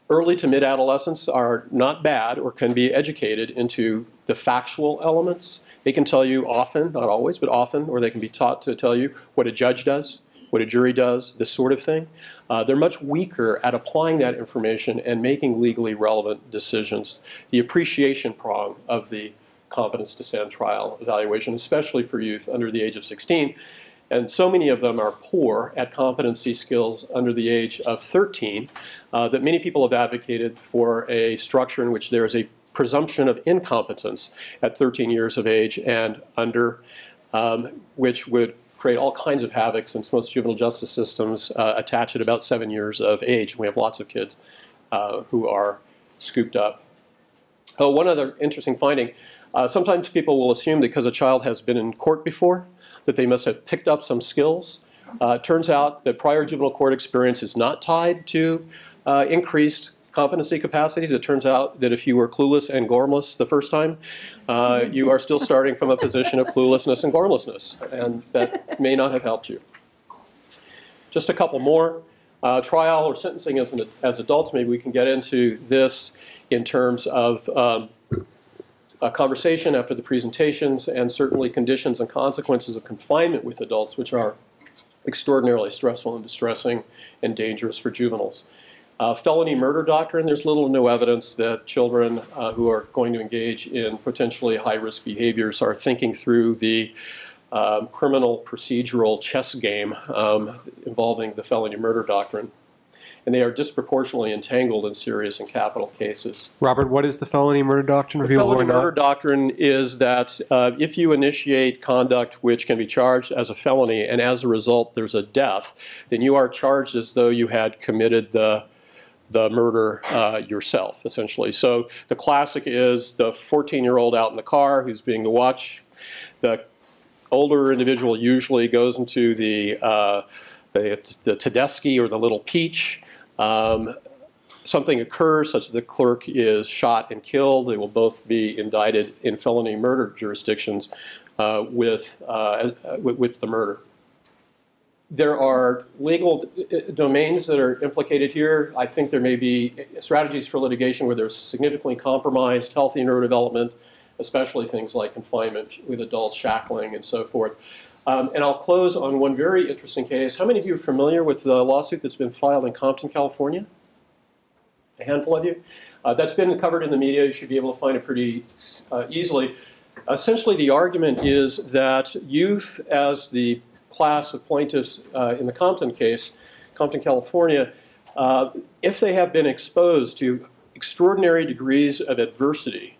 early to mid-adolescents are not bad or can be educated into the factual elements. They can tell you often, not always, but often, or they can be taught to tell you what a judge does, what a jury does, this sort of thing. Uh, they're much weaker at applying that information and making legally relevant decisions. The appreciation prong of the competence to stand trial evaluation, especially for youth under the age of 16, and so many of them are poor at competency skills under the age of 13 uh, that many people have advocated for a structure in which there is a presumption of incompetence at 13 years of age and under, um, which would create all kinds of havoc since most juvenile justice systems uh, attach at about seven years of age. We have lots of kids uh, who are scooped up. Oh, one other interesting finding. Uh, sometimes people will assume because a child has been in court before that they must have picked up some skills. Uh, turns out that prior juvenile court experience is not tied to uh, increased competency capacities. It turns out that if you were clueless and gormless the first time, uh, you are still starting from a position of cluelessness and gormlessness, and that may not have helped you. Just a couple more. Uh, trial or sentencing as, an, as adults, maybe we can get into this in terms of um, a conversation after the presentations, and certainly conditions and consequences of confinement with adults, which are extraordinarily stressful and distressing and dangerous for juveniles. Uh, felony murder doctrine, there's little to no evidence that children uh, who are going to engage in potentially high risk behaviors are thinking through the um, criminal procedural chess game um, involving the felony murder doctrine. And they are disproportionately entangled in serious and capital cases. Robert, what is the felony murder doctrine? The felony murder doctrine is that uh, if you initiate conduct which can be charged as a felony and as a result there's a death, then you are charged as though you had committed the the murder uh, yourself, essentially. So the classic is the 14-year-old out in the car who's being the watch. The older individual usually goes into the uh, the, the Tedeschi or the Little Peach. Um, something occurs such that the clerk is shot and killed, they will both be indicted in felony murder jurisdictions uh, with, uh, with, the murder. There are legal uh, domains that are implicated here. I think there may be strategies for litigation where there's significantly compromised healthy neurodevelopment, especially things like confinement with adults, shackling, and so forth. Um, and I'll close on one very interesting case. How many of you are familiar with the lawsuit that's been filed in Compton, California? A handful of you? Uh, that's been covered in the media. You should be able to find it pretty uh, easily. Essentially, the argument is that youth, as the class of plaintiffs uh, in the Compton case, Compton, California, uh, if they have been exposed to extraordinary degrees of adversity,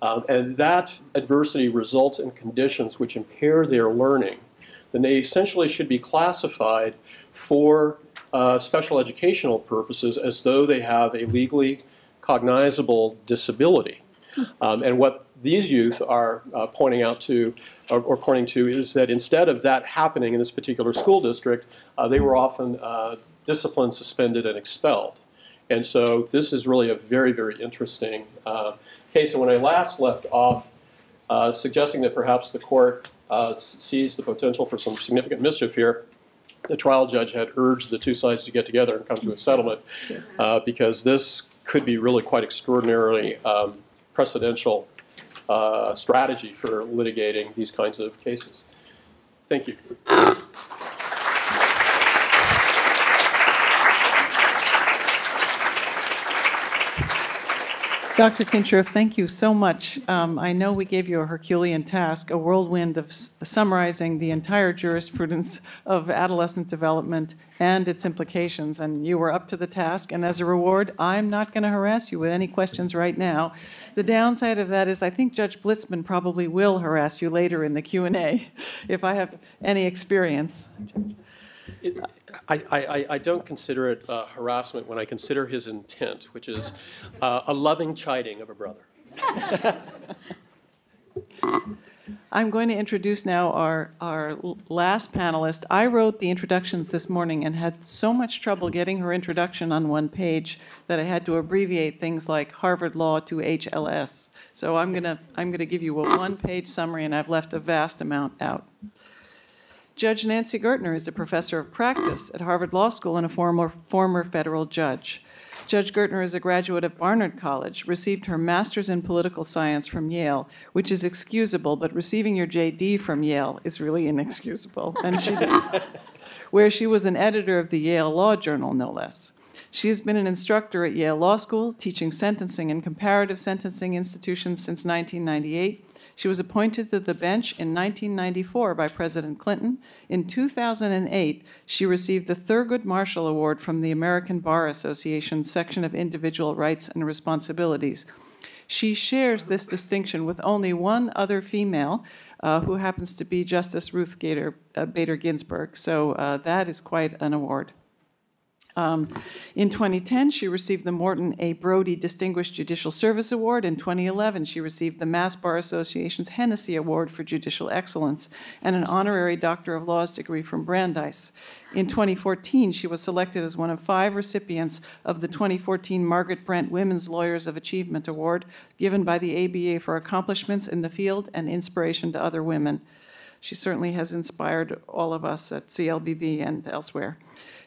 um, and that adversity results in conditions which impair their learning, then they essentially should be classified for uh, special educational purposes as though they have a legally cognizable disability. Um, and what these youth are uh, pointing out to, or, or, pointing to, is that instead of that happening in this particular school district, uh, they were often uh, disciplined, suspended, and expelled. And so this is really a very, very interesting uh, case. And when I last left off, uh, suggesting that perhaps the court uh, sees the potential for some significant mischief here, the trial judge had urged the two sides to get together and come to a settlement because this could be really quite extraordinarily um, precedential uh, strategy for litigating these kinds of cases. Thank you. Dr. Kinscherff, thank you so much. Um, I know we gave you a Herculean task, a whirlwind of summarizing the entire jurisprudence of adolescent development and its implications, and you were up to the task. And as a reward, I'm not going to harass you with any questions right now. The downside of that is I think Judge Blitzman probably will harass you later in the Q and A, if I have any experience. It, I, I, I don't consider it uh, harassment when I consider his intent, which is uh, a loving chiding of a brother. I'm going to introduce now our, our last panelist. I wrote the introductions this morning and had so much trouble getting her introduction on one page that I had to abbreviate things like Harvard Law to HLS. So I'm going to, I'm going to give you a one-page summary, and I've left a vast amount out. Judge Nancy Gertner is a professor of practice at Harvard Law School and a former, former federal judge. Judge Gertner is a graduate of Barnard College, received her master's in political science from Yale, which is excusable, but receiving your JD from Yale is really inexcusable. And she did, where she was an editor of the Yale Law Journal, no less. She has been an instructor at Yale Law School, teaching sentencing and comparative sentencing institutions since 1998. She was appointed to the bench in 1994 by President Clinton. In 2008, she received the Thurgood Marshall Award from the American Bar Association section of Individual Rights and Responsibilities. She shares this distinction with only one other female, uh, who happens to be Justice Ruth Gator, uh, Bader Ginsburg. So uh, that is quite an award. Um, in 2010, she received the Morton A. Brody Distinguished Judicial Service Award. In 2011, she received the Mass Bar Association's Hennessy Award for Judicial Excellence and an honorary Doctor of Laws degree from Brandeis. In 2014, she was selected as one of five recipients of the 2014 Margaret Brent Women's Lawyers of Achievement Award, given by the ABA for accomplishments in the field and inspiration to other women. She certainly has inspired all of us at CLBB and elsewhere.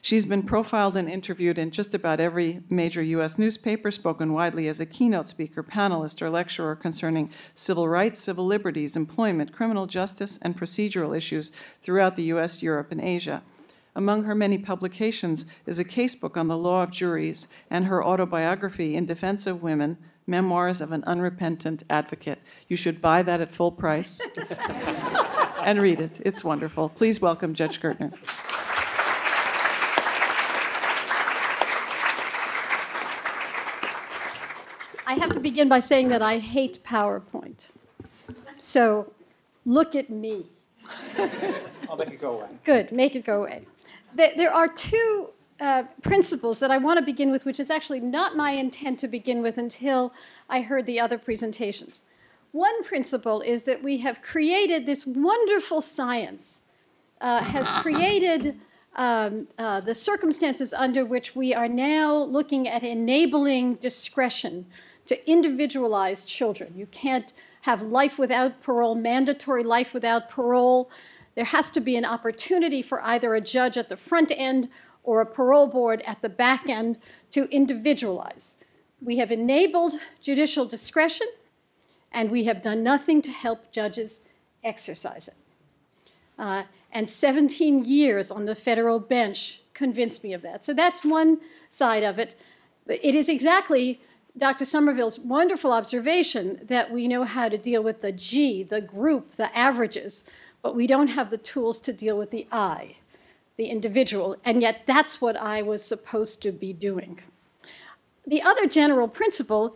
She's been profiled and interviewed in just about every major U.S. newspaper, spoken widely as a keynote speaker, panelist, or lecturer concerning civil rights, civil liberties, employment, criminal justice, and procedural issues throughout the U.S., Europe, and Asia. Among her many publications is a casebook on the law of juries and her autobiography, In Defense of Women Memoirs of an Unrepentant Advocate. You should buy that at full price and read it. It's wonderful. Please welcome Judge Gertner. I have to begin by saying that I hate PowerPoint. So look at me. I'll make it go away. Good, make it go away. There are two uh, principles that I want to begin with, which is actually not my intent to begin with until I heard the other presentations. One principle is that we have created this wonderful science, uh, has created um, uh, the circumstances under which we are now looking at enabling discretion to individualize children. You can't have life without parole, mandatory life without parole. There has to be an opportunity for either a judge at the front end or a parole board at the back end to individualize. We have enabled judicial discretion, and we have done nothing to help judges exercise it. Uh, and 17 years on the federal bench convinced me of that. So that's one side of it. It is exactly Dr. Somerville's wonderful observation that we know how to deal with the G, the group, the averages, but we don't have the tools to deal with the I, the individual, and yet that's what I was supposed to be doing. The other general principle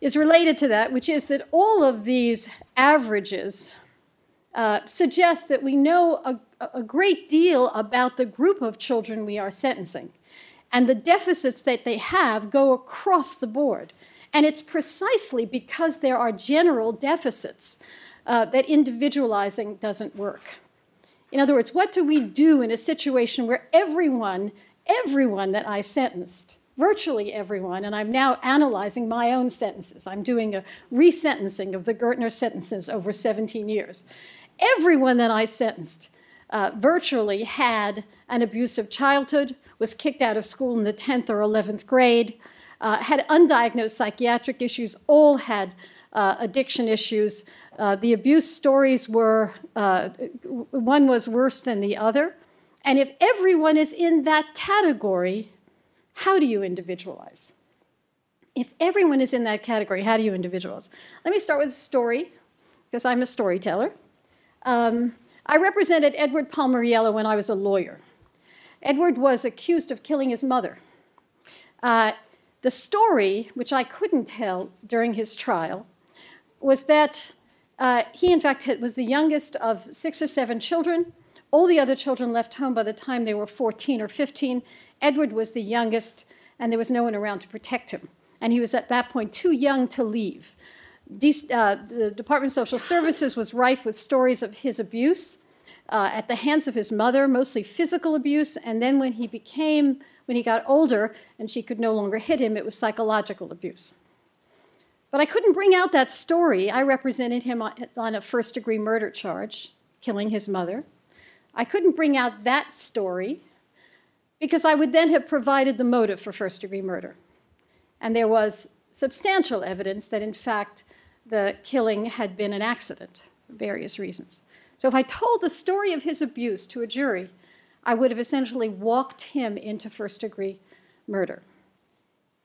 is related to that, which is that all of these averages uh, suggest that we know a, a great deal about the group of children we are sentencing. And the deficits that they have go across the board. And it's precisely because there are general deficits uh, that individualizing doesn't work. In other words, what do we do in a situation where everyone, everyone that I sentenced, virtually everyone, and I'm now analyzing my own sentences. I'm doing a resentencing of the Gertner sentences over 17 years. Everyone that I sentenced uh, virtually had an abusive childhood, was kicked out of school in the 10th or 11th grade, uh, had undiagnosed psychiatric issues, all had uh, addiction issues. Uh, the abuse stories were, uh, one was worse than the other. And if everyone is in that category, how do you individualize? If everyone is in that category, how do you individualize? Let me start with a story, because I'm a storyteller. Um, I represented Edward Palmariello when I was a lawyer. Edward was accused of killing his mother. Uh, the story, which I couldn't tell during his trial, was that uh, he, in fact, was the youngest of six or seven children. All the other children left home by the time they were 14 or 15. Edward was the youngest, and there was no one around to protect him. And he was at that point too young to leave. De- uh, the Department of Social Services was rife with stories of his abuse uh, at the hands of his mother, mostly physical abuse, and then when he became, when he got older and she could no longer hit him, it was psychological abuse. But I couldn't bring out that story. I represented him on, a first degree murder charge, killing his mother. I couldn't bring out that story because I would then have provided the motive for first degree murder. And there was substantial evidence that, in fact, the killing had been an accident for various reasons. So if I told the story of his abuse to a jury, I would have essentially walked him into first degree murder.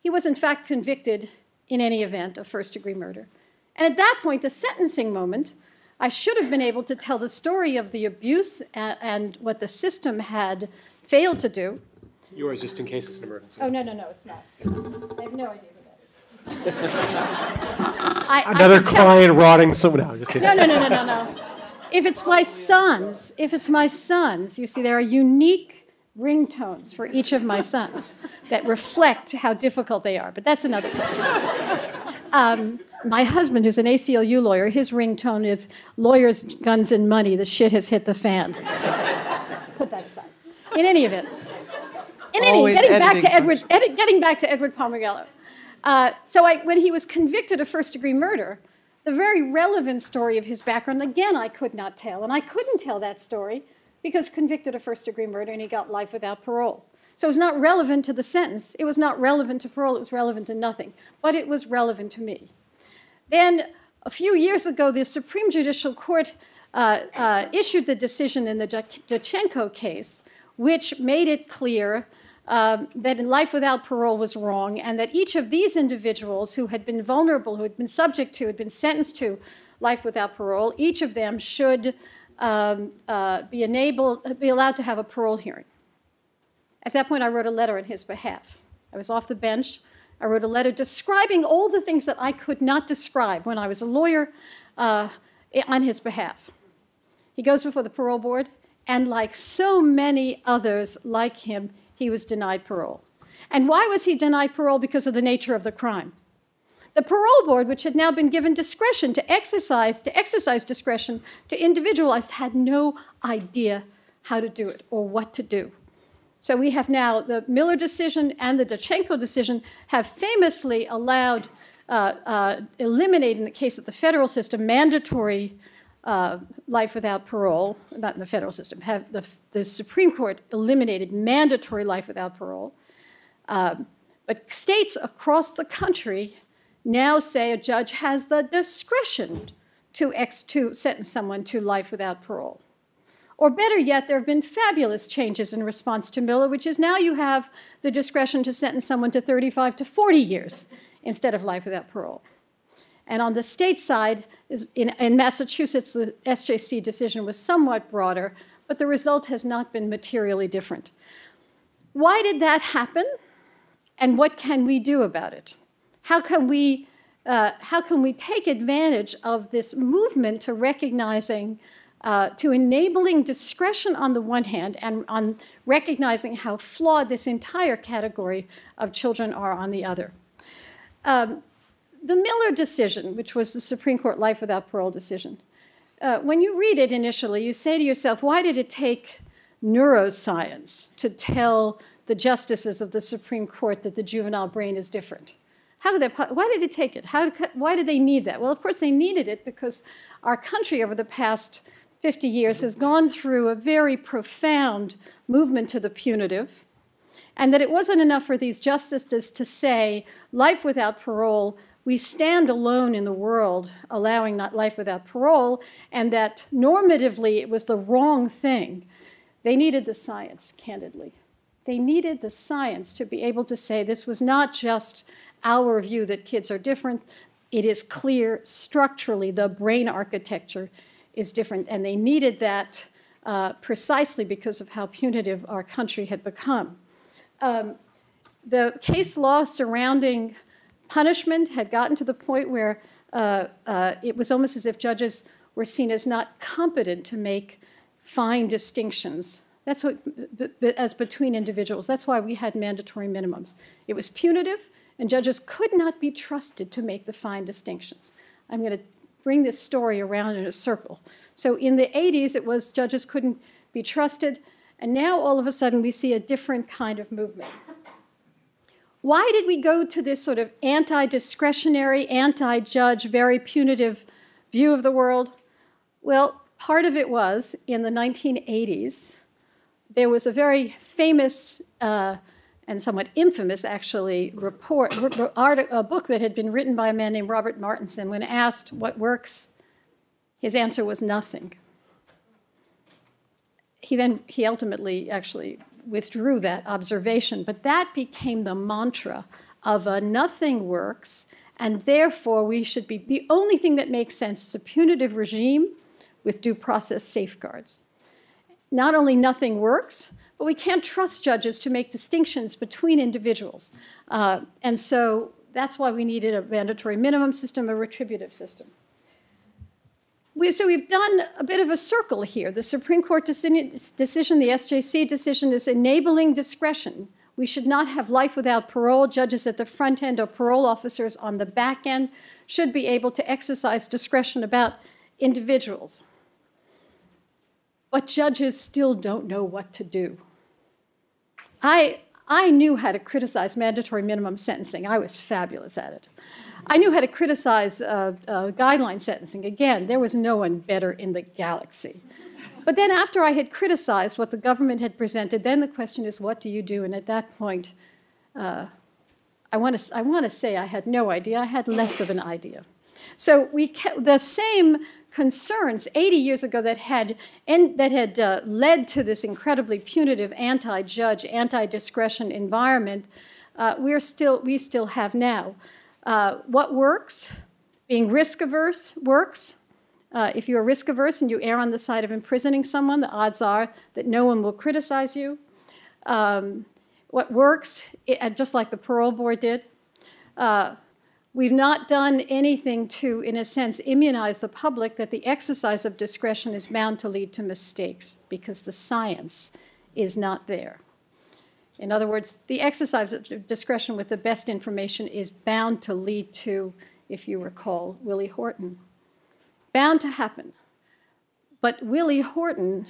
He was, in fact, convicted in any event of first degree murder. And at that point, the sentencing moment, I should have been able to tell the story of the abuse and, and what the system had failed to do. Yours, just in case it's an emergency. Oh, no, no, no, it's not. I have no idea who that is. I, Another I client rotting someone out. Just kidding. No, no, no, no, no, no. If it's my sons, if it's my sons, you see, there are unique ringtones for each of my sons that reflect how difficult they are. But that's another question. Um, my husband, who's an ACLU lawyer, his ringtone is lawyers, guns, and money. The shit has hit the fan. Put that aside. In any event, in any, getting back to Edward, ed, getting back to Edward Palmariello. Uh, so I, when he was convicted of first-degree murder, the very relevant story of his background, again, I could not tell. And I couldn't tell that story because convicted of first degree murder and he got life without parole. So it was not relevant to the sentence. It was not relevant to parole. It was relevant to nothing. But it was relevant to me. Then, a few years ago, the Supreme Judicial Court uh, uh, issued the decision in the Diatchenko case which made it clear um, that life without parole was wrong, and that each of these individuals who had been vulnerable, who had been subject to, had been sentenced to life without parole, each of them should um, uh, be enabled, be allowed to have a parole hearing. At that point, I wrote a letter on his behalf. I was off the bench. I wrote a letter describing all the things that I could not describe when I was a lawyer uh, on his behalf. He goes before the parole board, and like so many others like him, he was denied parole. And why was he denied parole? Because of the nature of the crime. The parole board, which had now been given discretion to exercise, to exercise discretion, to individualize, had no idea how to do it or what to do. So we have now the Miller decision and the Danchenko decision have famously allowed, uh, uh, in the case of the federal system, mandatory uh, life without parole, not in the federal system, have the, the Supreme Court eliminated mandatory life without parole. Um, but states across the country now say a judge has the discretion to, ex- to sentence someone to life without parole. Or better yet, there have been fabulous changes in response to Miller, which is now you have the discretion to sentence someone to 35 to 40 years instead of life without parole. And on the state side, in, in, Massachusetts, the SJC decision was somewhat broader, but the result has not been materially different. Why did that happen? And what can we do about it? How can we, uh, how can we take advantage of this movement to recognizing uh, to enabling discretion on the one hand and on recognizing how flawed this entire category of children are on the other. Um, the Miller decision, which was the Supreme Court life without parole decision, uh, when you read it initially, you say to yourself, why did it take neuroscience to tell the justices of the Supreme Court that the juvenile brain is different? How did that, why did it take it? How, why did they need that? Well, of course, they needed it because our country over the past 50 years has gone through a very profound movement to the punitive, and that it wasn't enough for these justices to say, life without parole, we stand alone in the world allowing not life without parole, and that normatively it was the wrong thing. They needed the science, candidly. They needed the science to be able to say this was not just our view that kids are different, it is clear structurally the brain architecture is different. And they needed that uh, precisely because of how punitive our country had become. Um, the case law surrounding punishment had gotten to the point where uh, uh, it was almost as if judges were seen as not competent to make fine distinctions. That's what, as between individuals. That's why we had mandatory minimums. It was punitive, and judges could not be trusted to make the fine distinctions. I'm going to bring this story around in a circle. So in the 80s, it was judges couldn't be trusted, and now all of a sudden we see a different kind of movement. Why did we go to this sort of anti discretionary, anti judge, very punitive view of the world? Well, part of it was in the 1980s, there was a very famous uh, and somewhat infamous, actually, report, a book that had been written by a man named Robert Martinson. When asked what works, his answer was nothing. He then, he ultimately actually withdrew that observation, but that became the mantra of a nothing works, and therefore we should be, the only thing that makes sense is a punitive regime with due process safeguards. Not only nothing works, but we can't trust judges to make distinctions between individuals. Uh, and so that's why we needed a mandatory minimum system, a retributive system. We, so we've done a bit of a circle here. The Supreme Court decision, the SJC decision, is enabling discretion. We should not have life without parole. Judges at the front end or parole officers on the back end should be able to exercise discretion about individuals. But judges still don't know what to do. I, I knew how to criticize mandatory minimum sentencing. I was fabulous at it. I knew how to criticize uh, uh, guideline sentencing. Again, there was no one better in the galaxy. But then, after I had criticized what the government had presented, then the question is, what do you do? And at that point, uh, I want to I want to say I had no idea. I had less of an idea. So we ca- the same concerns 80 years ago that had and that had uh, led to this incredibly punitive anti-judge, anti-discretion environment. Uh, we're still we still have now. Uh, what works? Being risk averse works. Uh, if you're risk averse and you err on the side of imprisoning someone, the odds are that no one will criticize you. Um, what works, it, just like the parole board did, uh, we've not done anything to, in a sense, immunize the public that the exercise of discretion is bound to lead to mistakes because the science is not there. In other words, the exercise of discretion with the best information is bound to lead to, if you recall, Willie Horton. Bound to happen. But Willie Horton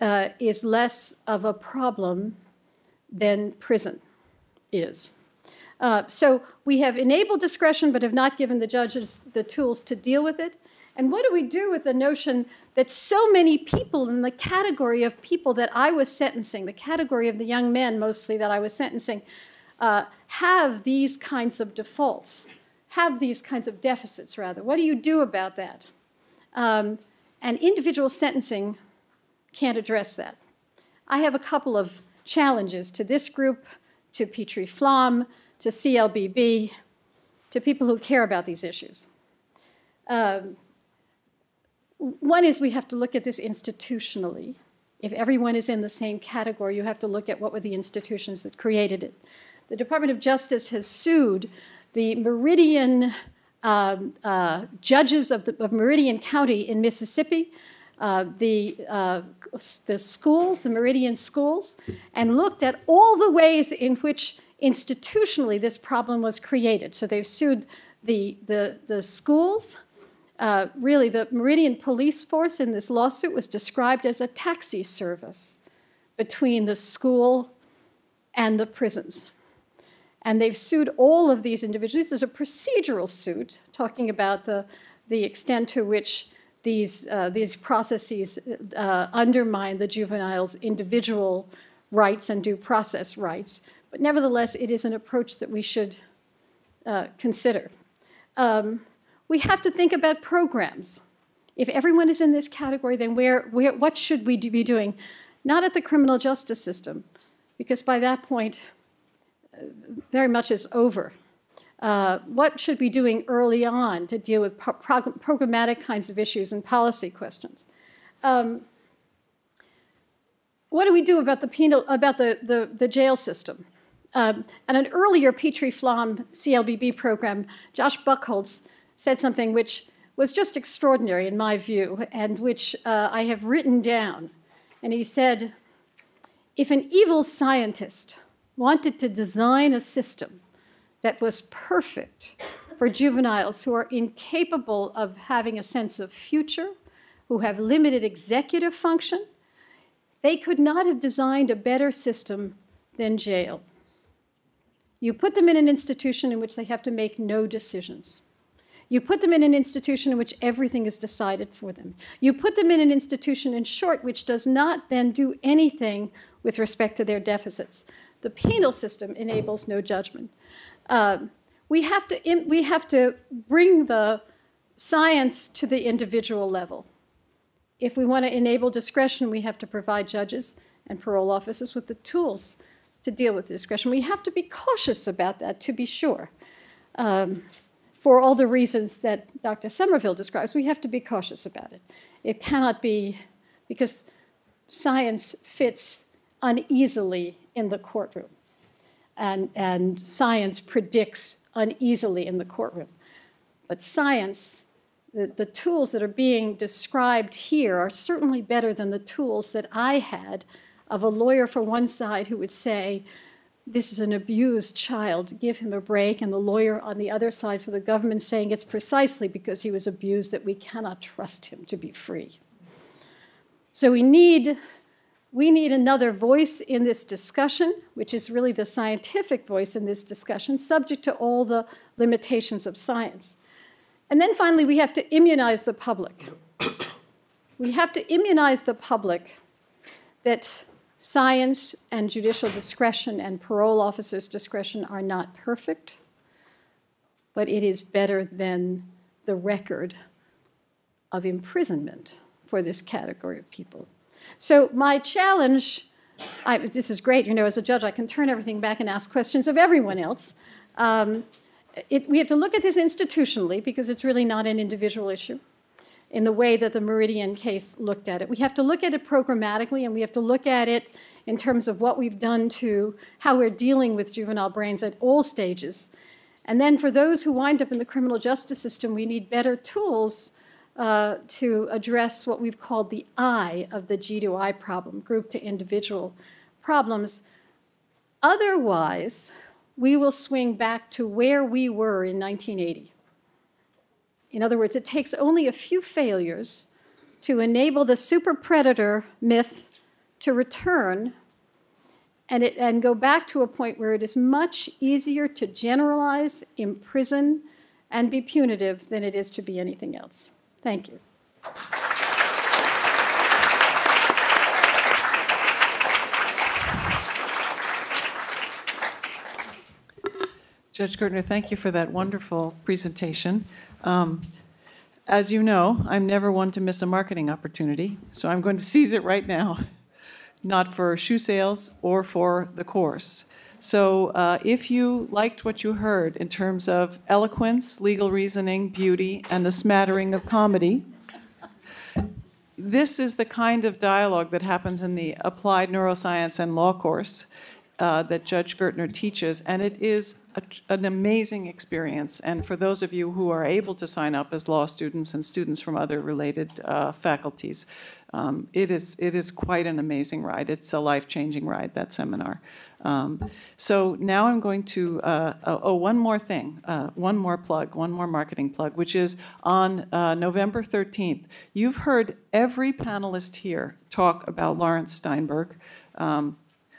uh, is less of a problem than prison is. Uh, so we have enabled discretion but have not given the judges the tools to deal with it. And what do we do with the notion that so many people in the category of people that I was sentencing, the category of the young men mostly that I was sentencing, uh, have these kinds of defaults, have these kinds of deficits, rather? What do you do about that? Um, and individual sentencing can't address that. I have a couple of challenges to this group, to Petrie Flom, to CLBB, to people who care about these issues. Um, one is we have to look at this institutionally. If everyone is in the same category, you have to look at what were the institutions that created it. The Department of Justice has sued the Meridian um, uh, judges of, the, of, Meridian County in Mississippi, uh, the, uh, the schools, the Meridian schools, and looked at all the ways in which institutionally this problem was created. So they've sued the, the, the schools. Uh, really, the Meridian police force in this lawsuit was described as a taxi service between the school and the prisons. And they've sued all of these individuals. This is a procedural suit talking about the, the extent to which these, uh, these processes uh, undermine the juvenile's individual rights and due process rights. But nevertheless, it is an approach that we should uh, consider. Um, we have to think about programs. If everyone is in this category, then where, where, what should we be doing? Not at the criminal justice system, because by that point, uh, very much is over. Uh, what should we be doing early on to deal with pro programmatic kinds of issues and policy questions? Um, what do we do about the penal about the, the, the jail system? Um, and an earlier Petrie Flom CLBB program, Josh Buckholtz said something which was just extraordinary in my view, and which uh, I have written down. And he said, if an evil scientist wanted to design a system that was perfect for juveniles who are incapable of having a sense of future, who have limited executive function, they could not have designed a better system than jail. You put them in an institution in which they have to make no decisions. You put them in an institution in which everything is decided for them. You put them in an institution, in short, which does not then do anything with respect to their deficits. The penal system enables no judgment. Uh, we, have to, we have to bring the science to the individual level. If we want to enable discretion, we have to provide judges and parole officers with the tools to deal with discretion. We have to be cautious about that, to be sure. Um, for all the reasons that Dr. Somerville describes, we have to be cautious about it. It cannot be, because science fits uneasily in the courtroom, and, and science predicts uneasily in the courtroom. But science, the, the tools that are being described here are certainly better than the tools that I had of a lawyer for one side who would say, this is an abused child, give him a break, and the lawyer on the other side for the government saying it's precisely because he was abused that we cannot trust him to be free. So we need, we need another voice in this discussion, which is really the scientific voice in this discussion, subject to all the limitations of science. And then finally, we have to immunize the public. We have to immunize the public that Science and judicial discretion and parole officers' discretion are not perfect, but it is better than the record of imprisonment for this category of people. So my challenge, I, this is great, you know, as a judge, I can turn everything back and ask questions of everyone else. Um, it, we have to look at this institutionally because it's really not an individual issue in the way that the Meridian case looked at it. We have to look at it programmatically and we have to look at it in terms of what we've done to how we're dealing with juvenile brains at all stages. And then for those who wind up in the criminal justice system, we need better tools uh, to address what we've called the I of the G to I problem, group to individual problems. Otherwise, we will swing back to where we were in 1980. In other words, it takes only a few failures to enable the super predator myth to return and, it, and go back to a point where it is much easier to generalize, imprison, and be punitive than it is to be anything else. Thank you. Judge Gertner, thank you for that wonderful presentation. Um, as you know, I'm never one to miss a marketing opportunity, so I'm going to seize it right now, not for shoe sales or for the course. So, uh, if you liked what you heard in terms of eloquence, legal reasoning, beauty, and a smattering of comedy, this is the kind of dialogue that happens in the applied neuroscience and law course uh, that Judge Gertner teaches, and it is a, an amazing experience. And for those of you who are able to sign up as law students and students from other related uh, faculties, um, it is it is quite an amazing ride. It's a life changing ride. That seminar. Um, so now I'm going to uh, oh, oh one more thing, uh, one more plug, one more marketing plug, which is on uh, November 13th. You've heard every panelist here talk about Laurence Steinberg. Um,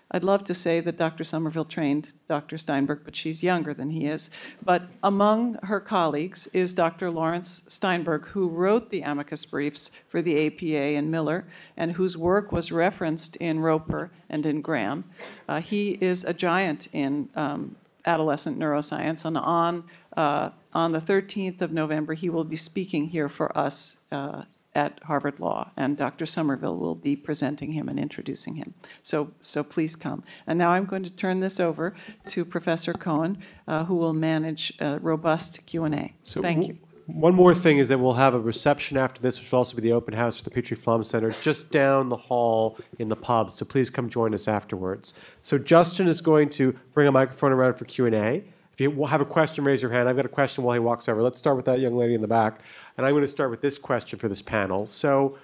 I'd love to say that Dr. Somerville trained Dr. Steinberg, but she's younger than he is. But among her colleagues is Dr. Laurence Steinberg, who wrote the amicus briefs for the APA and Miller, and whose work was referenced in Roper and in Graham. Uh, he is a giant in um, adolescent neuroscience, and on uh, on the 13th of November, he will be speaking here for us uh, at Harvard Law, and Dr. Somerville will be presenting him and introducing him. So, so please come. And now I'm going to turn this over to Professor Cohen, uh, who will manage a robust Q&A. So Thank you. One more thing is that we'll have a reception after this, which will also be the open house for the Petrie Flom Center, just down the hall in the pub. So please come join us afterwards. So Justin is going to bring a microphone around for Q and A. If you have a question, raise your hand. I've got a question while he walks over. Let's start with that young lady in the back. And I'm going to start with this question for this panel. So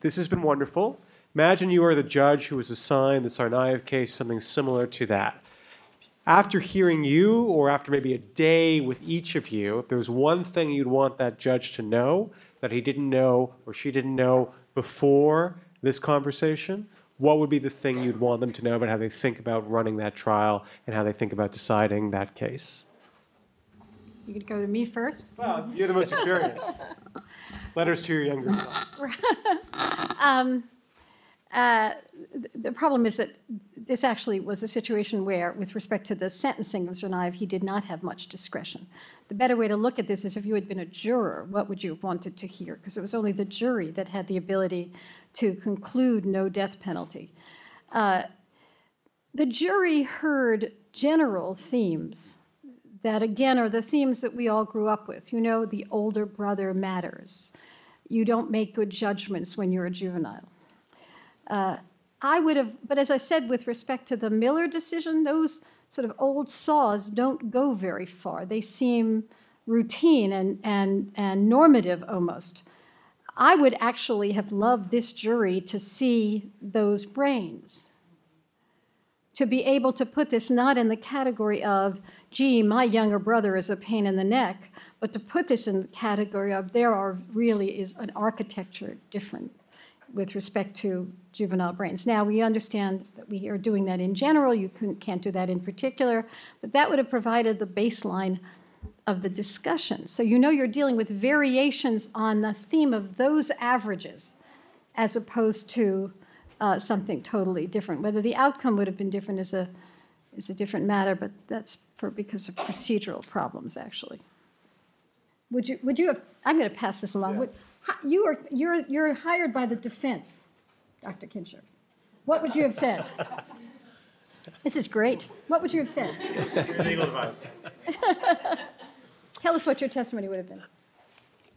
this has been wonderful. Imagine you are the judge who was assigned the Tsarnaev case, something similar to that. After hearing you, or after maybe a day with each of you, if there was one thing you'd want that judge to know that he didn't know or she didn't know before this conversation, what would be the thing you'd want them to know about how they think about running that trial and how they think about deciding that case? You could go to me first. Well, you're the most experienced. Letters to your younger self. Um, uh, the problem is that this actually was a situation where, with respect to the sentencing of Tsarnaev, he did not have much discretion. The better way to look at this is if you had been a juror, what would you have wanted to hear? Because it was only the jury that had the ability to conclude no death penalty. Uh, the jury heard general themes that, again, are the themes that we all grew up with. You know, the older brother matters. You don't make good judgments when you're a juvenile. Uh, I would have, but as I said, with respect to the Miller decision, those sort of old saws don't go very far. They seem routine and, and, and normative almost. I would actually have loved this jury to see those brains, to be able to put this not in the category of, gee, my younger brother is a pain in the neck, but to put this in the category of there are really is an architecture different with respect to juvenile brains. Now, we understand that we are doing that in general, you can't do that in particular, but that would have provided the baseline of the discussion. So you know you're dealing with variations on the theme of those averages as opposed to uh, something totally different. Whether the outcome would have been different is a, is a different matter, but that's for because of procedural problems, actually. would you, would you have, I'm going to pass this along. Would- You are, you're, you're hired by the defense, Dr. Kinscherff. What would you have said? This is great. What would you have said? Your Legal advice. Tell us what your testimony would have been.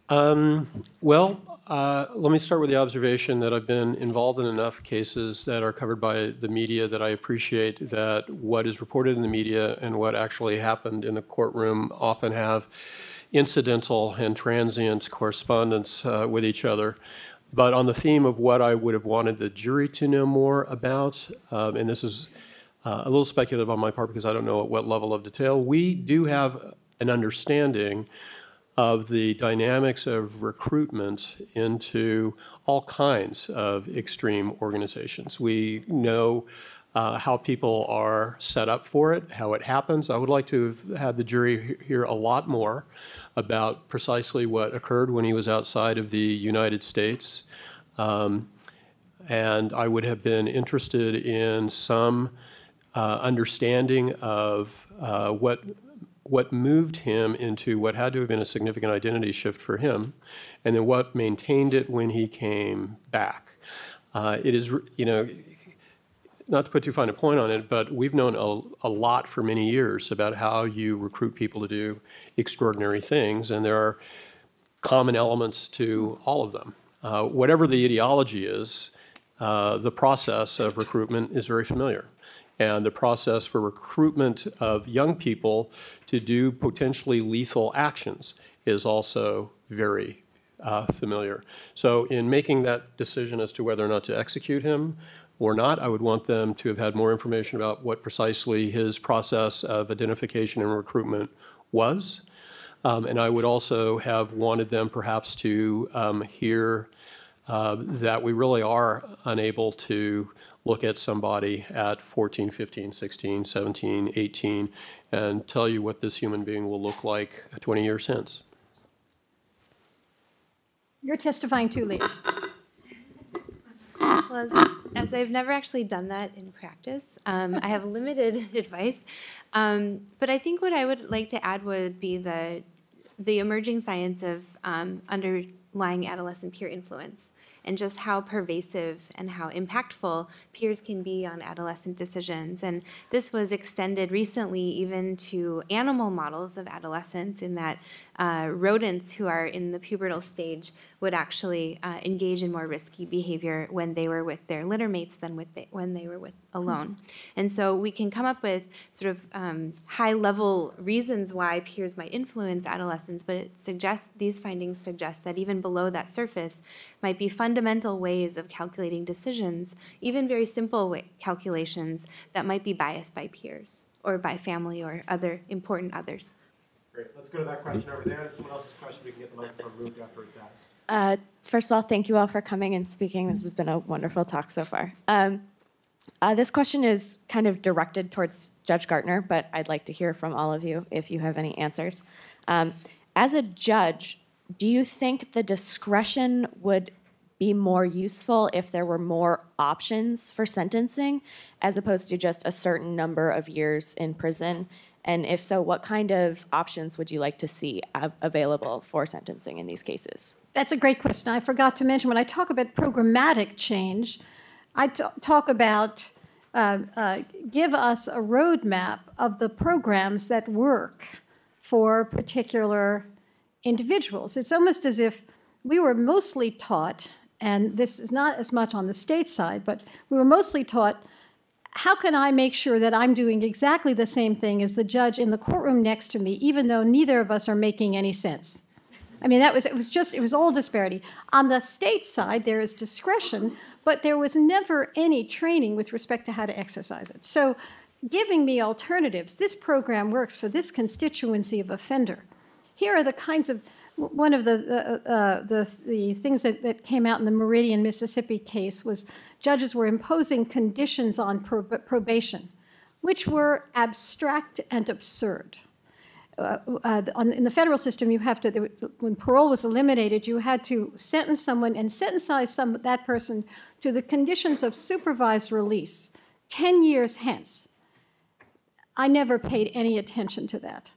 Um, well, uh, let me start with the observation that I've been involved in enough cases that are covered by the media that I appreciate that what is reported in the media and what actually happened in the courtroom often have incidental and transient correspondence uh, with each other. But on the theme of what I would have wanted the jury to know more about, um, and this is uh, a little speculative on my part because I don't know at what level of detail, we do have an understanding of the dynamics of recruitment into all kinds of extreme organizations. We know uh, how people are set up for it, how it happens. I would like to have had the jury hear a lot more about precisely what occurred when he was outside of the United States. Um, and I would have been interested in some uh, understanding of uh, what what moved him into what had to have been a significant identity shift for him, and then what maintained it when he came back. Uh, it is, you know, not to put too fine a point on it, but we've known a, a lot for many years about how you recruit people to do extraordinary things, and there are common elements to all of them. Uh, whatever the ideology is, uh, the process of recruitment is very familiar. And the process for recruitment of young people to do potentially lethal actions is also very uh, familiar. So, in making that decision as to whether or not to execute him or not, I would want them to have had more information about what precisely his process of identification and recruitment was. Um, and I would also have wanted them perhaps to um, hear uh, that we really are unable to look at somebody at 14, 15, 16, 17, 18, and tell you what this human being will look like 20 years hence. You're testifying too, Lee. Well, as, as I've never actually done that in practice, um, I have limited advice. Um, but I think what I would like to add would be the the emerging science of um, underlying adolescent peer influence and just how pervasive and how impactful peers can be on adolescent decisions. And this was extended recently even to animal models of adolescence, in that uh, rodents who are in the pubertal stage would actually uh, engage in more risky behavior when they were with their litter mates than with the, when they were with alone. And so we can come up with sort of um, high level reasons why peers might influence adolescents, but it suggests these findings suggest that even below that surface might be fundamental ways of calculating decisions, even very simple calculations that might be biased by peers or by family or other important others. Great. Let's go to that question over there. And someone else's question, we can get the microphone moved after it's asked. Uh, first of all, thank you all for coming and speaking. This has been a wonderful talk so far. Um, uh, this question is kind of directed towards Judge Gertner, but I'd like to hear from all of you if you have any answers. Um, as a judge, do you think the discretion would be more useful if there were more options for sentencing as opposed to just a certain number of years in prison? And if so, what kind of options would you like to see av- available for sentencing in these cases? That's a great question. I forgot to mention when I talk about programmatic change, I talk about uh, uh, give us a roadmap of the programs that work for particular individuals. It's almost as if we were mostly taught, and this is not as much on the state side, but we were mostly taught how can I make sure that I'm doing exactly the same thing as the judge in the courtroom next to me, even though neither of us are making any sense? I mean, that was it was just it was all disparity. On the state side, there is discretion, but there was never any training with respect to how to exercise it. So, giving me alternatives, this program works for this constituency of offender. Here are the kinds of one of the uh, uh, the, the things that, that came out in the Meridian, Mississippi case was judges were imposing conditions on prob- probation, which were abstract and absurd uh, uh, on, in the federal system, you have to, when parole was eliminated, you had to sentence someone and sentence some, that person to the conditions of supervised release 10 years hence. I never paid any attention to that.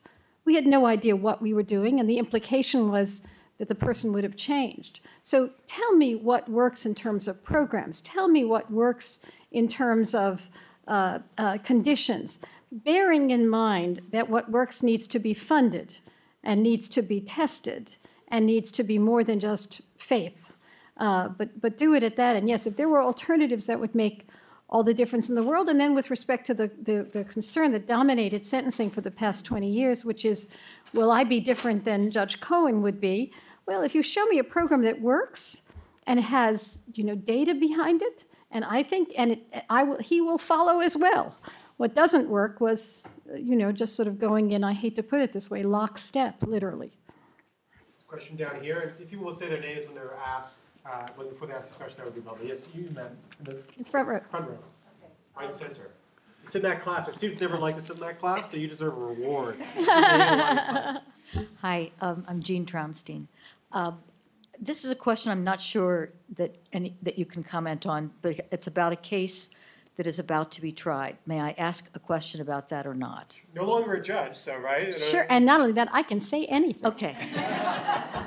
we had no idea what we were doing, and the implication was that the person would have changed. So tell me what works in terms of programs. Tell me what works in terms of uh, uh, conditions, bearing in mind that what works needs to be funded and needs to be tested and needs to be more than just faith. Uh, but, but do it at that. And yes, if there were alternatives that would make all the difference in the world. And then with respect to the, the, the, concern that dominated sentencing for the past 20 years, which is, will I be different than Judge Cohen would be? Well, if you show me a program that works and has, you know, data behind it, and I think, and it, I will, he will follow as well. What doesn't work was, you know, just sort of going in, I hate to put it this way, lockstep, literally. Question down here. If you will say their names when they're asked, uh, when before they ask this question, that would be lovely. Yes, you, ma'am, in the front row. front row, right center. You sit in that class. Our students never like to sit in that class, so you deserve a reward. Hi, um, I'm Jean Traunstein. Um, This is a question I'm not sure that any, that you can comment on, but it's about a case that is about to be tried. May I ask a question about that or not? No longer a judge, so right? Sure, and not only that, I can say anything. Okay.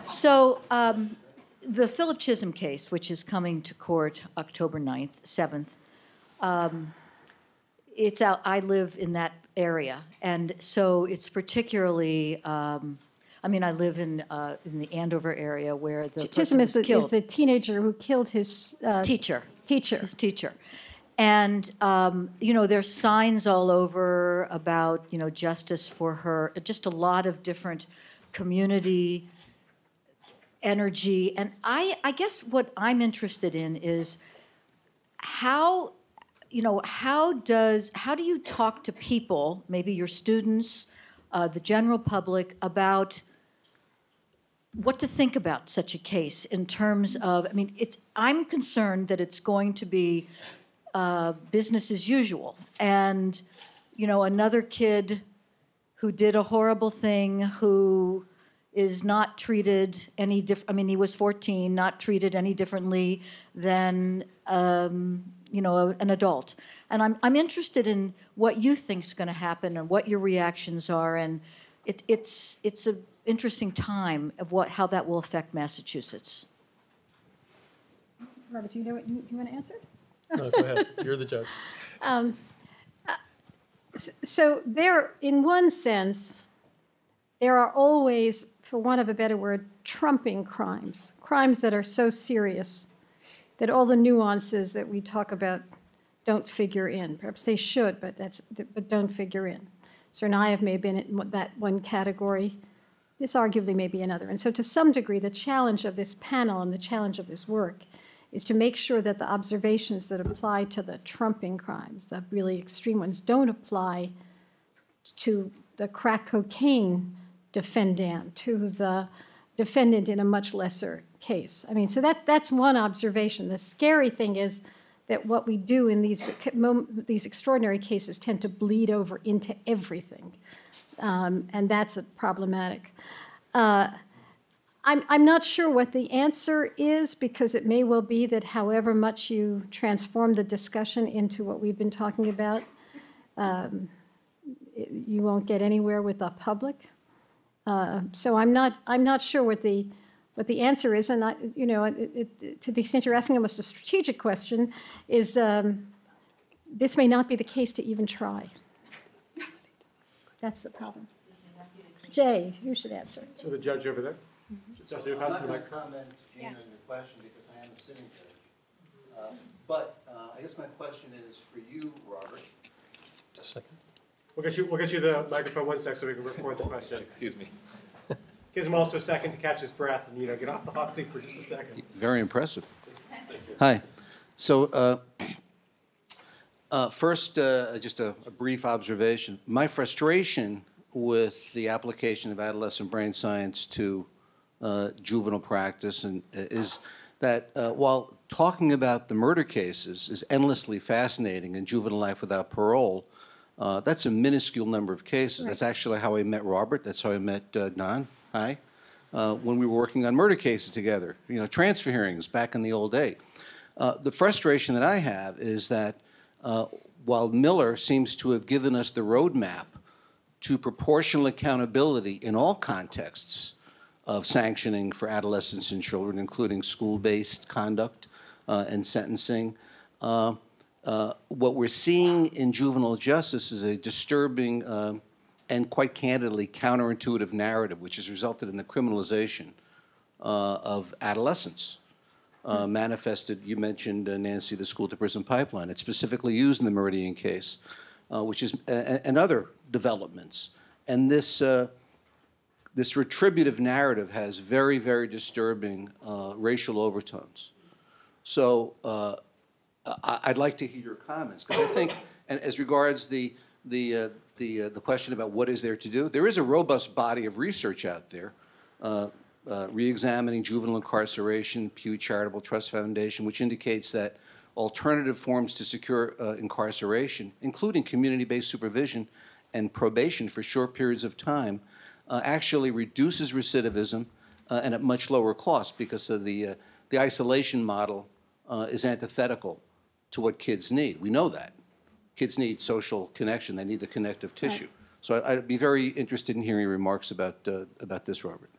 So, um, the Philip Chism case, which is coming to court October 9th, 7th, um, it's out, I live in that area, and so it's particularly, um, I mean, I live in, uh, in the Andover area where the person Chism is the, is the teenager who killed his uh, Teacher. teacher. His teacher. And, um, you know, there's signs all over about, you know, justice for her, just a lot of different community energy. And I, I guess what I'm interested in is how, you know, how does, how do you talk to people, maybe your students, uh, the general public, about what to think about such a case in terms of, I mean, it's, I'm concerned that it's going to be uh, business as usual. And, you know, another kid who did a horrible thing, who is not treated any diff, I mean, he was 14, not treated any differently than, um, you know, an adult. And I'm, I'm interested in what you think's going to happen and what your reactions are. And it, it's, it's an interesting time of what, how that will affect Massachusetts. Robert, do you know what, you, you want to answer? No, go ahead. You're the judge. Um, so there, in one sense, there are always, for want of a better word, trumping crimes, crimes that are so serious that all the nuances that we talk about don't figure in. Perhaps they should, but that's, but don't figure in. Tsarnaev may have been in that one category. This arguably may be another. And so to some degree, the challenge of this panel and the challenge of this work is to make sure that the observations that apply to the trumping crimes, the really extreme ones, don't apply to the crack cocaine defendant, to the defendant in a much lesser case. I mean, so that, that's one observation. The scary thing is that what we do in these, these extraordinary cases tend to bleed over into everything. Um, and that's problematic. Uh, I'm, I'm not sure what the answer is because it may well be that however much you transform the discussion into what we've been talking about, um, you won't get anywhere with the public. Uh, So I'm not, I'm not sure what the, what the answer is, and I, you know, it- it- to the extent you're asking almost a strategic question, is um, this may not be the case to even try. That's the problem. Jay, you should answer. So the judge over there? Just so you I'm pass not the going mic. to comment, Gene, on your question because I am a sitting judge. Uh, But uh, I guess my question is for you, Robert. Just a second. We'll get you, we'll get you the microphone one sec so we can record the question. Excuse me. Gives him also a second to catch his breath and, you know, get off the hot seat for just a second. Very impressive. Hi. So uh, uh, first, uh, just a a brief observation. My frustration with the application of adolescent brain science to uh, juvenile practice and uh, is that uh, while talking about the murder cases is endlessly fascinating in juvenile life without parole, uh, that's a minuscule number of cases. That's actually how I met Robert. That's how I met uh, Don. Hi. Uh, when we were working on murder cases together, you know, transfer hearings back in the old day. Uh, the frustration that I have is that uh, while Miller seems to have given us the roadmap to proportional accountability in all contexts of sanctioning for adolescents and children, including school-based conduct uh, and sentencing. Uh, uh, what we're seeing in juvenile justice is a disturbing uh, and quite candidly counterintuitive narrative, which has resulted in the criminalization uh, of adolescence. Uh, manifested, you mentioned, uh, Nancy, the school to prison pipeline. It's specifically used in the Meridian case, uh, which is, and other developments. And this, this retributive narrative has very, very disturbing racial overtones. So I, would like to hear your comments because I think, and as regards the the uh, the uh, the question about what is there to do, there is a robust body of research out there. Uh, re-examining juvenile incarceration, Pew Charitable Trust Foundation, which indicates that alternative forms to secure uh, incarceration, including community-based supervision and probation for short periods of time, uh, actually reduces recidivism uh, and at much lower cost because of the, uh, the isolation model uh, is antithetical to what kids need. We know that. Kids need social connection. They need the connective tissue. Right. So I'd be very interested in hearing remarks about, uh, about this, Robert.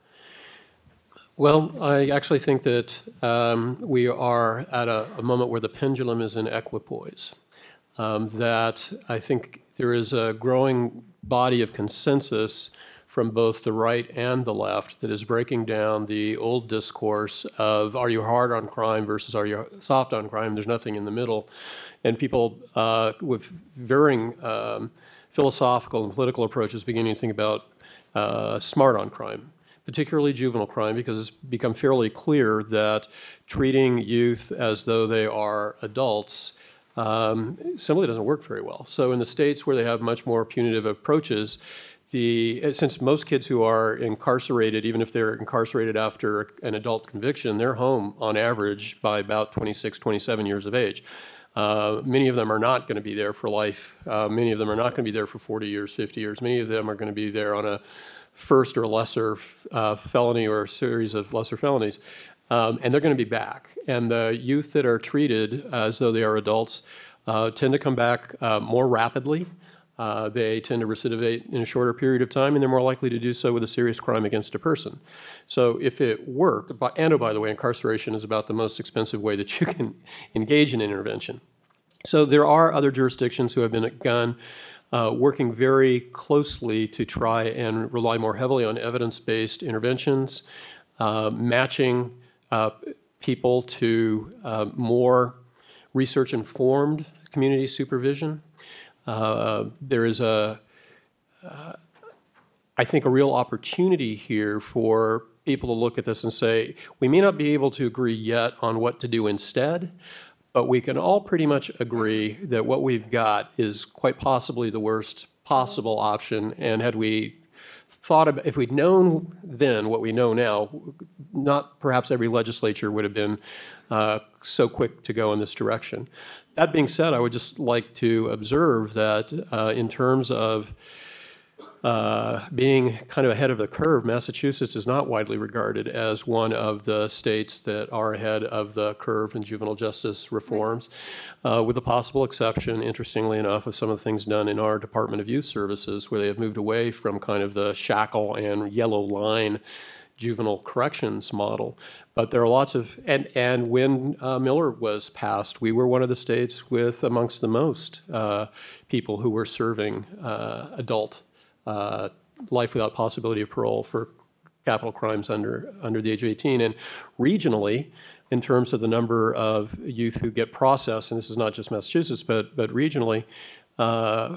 Well, I actually think that um, we are at a, a, moment where the pendulum is in equipoise. Um, that I think there is a growing body of consensus from both the right and the left that is breaking down the old discourse of are you hard on crime versus are you soft on crime? There's nothing in the middle. And people uh, with varying um, philosophical and political approaches beginning to think about uh, smart on crime particularly juvenile crime, because it's become fairly clear that treating youth as though they are adults um, simply doesn't work very well. So in the states where they have much more punitive approaches, the, since most kids who are incarcerated, even if they're incarcerated after an adult conviction, they're home on average by about 26, 27 years of age. Uh, many of them are not going to be there for life. Uh, many of them are not going to be there for 40 years, 50 years. Many of them are going to be there on a first or lesser uh, felony or a series of lesser felonies. Um, and they're going to be back. And the youth that are treated as though they are adults uh, tend to come back uh, more rapidly. Uh, they tend to recidivate in a shorter period of time, and they're more likely to do so with a serious crime against a person. So if it worked, and oh, by the way, incarceration is about the most expensive way that you can engage in intervention. So there are other jurisdictions who have been begun uh, working very closely to try and rely more heavily on evidence-based interventions, uh, matching uh, people to uh, more research-informed community supervision. Uh, there is a, I think, a real opportunity here for people to look at this and say, we may not be able to agree yet on what to do instead, but we can all pretty much agree that what we've got is quite possibly the worst possible option. And had we thought about, if we'd known then what we know now, not perhaps every legislature would have been uh, so quick to go in this direction. That being said, I would just like to observe that uh, in terms of uh, being kind of ahead of the curve, Massachusetts is not widely regarded as one of the states that are ahead of the curve in juvenile justice reforms, uh, with the possible exception, interestingly enough, of some of the things done in our Department of Youth Services, where they have moved away from kind of the shackle and yellow line juvenile corrections model. But there are lots of, and, and when uh, Miller was passed, we were one of the states with amongst the most uh, people who were serving uh, adult uh, life without possibility of parole for capital crimes under, under the age of 18. And regionally, in terms of the number of youth who get processed, and this is not just Massachusetts, but, but regionally, uh,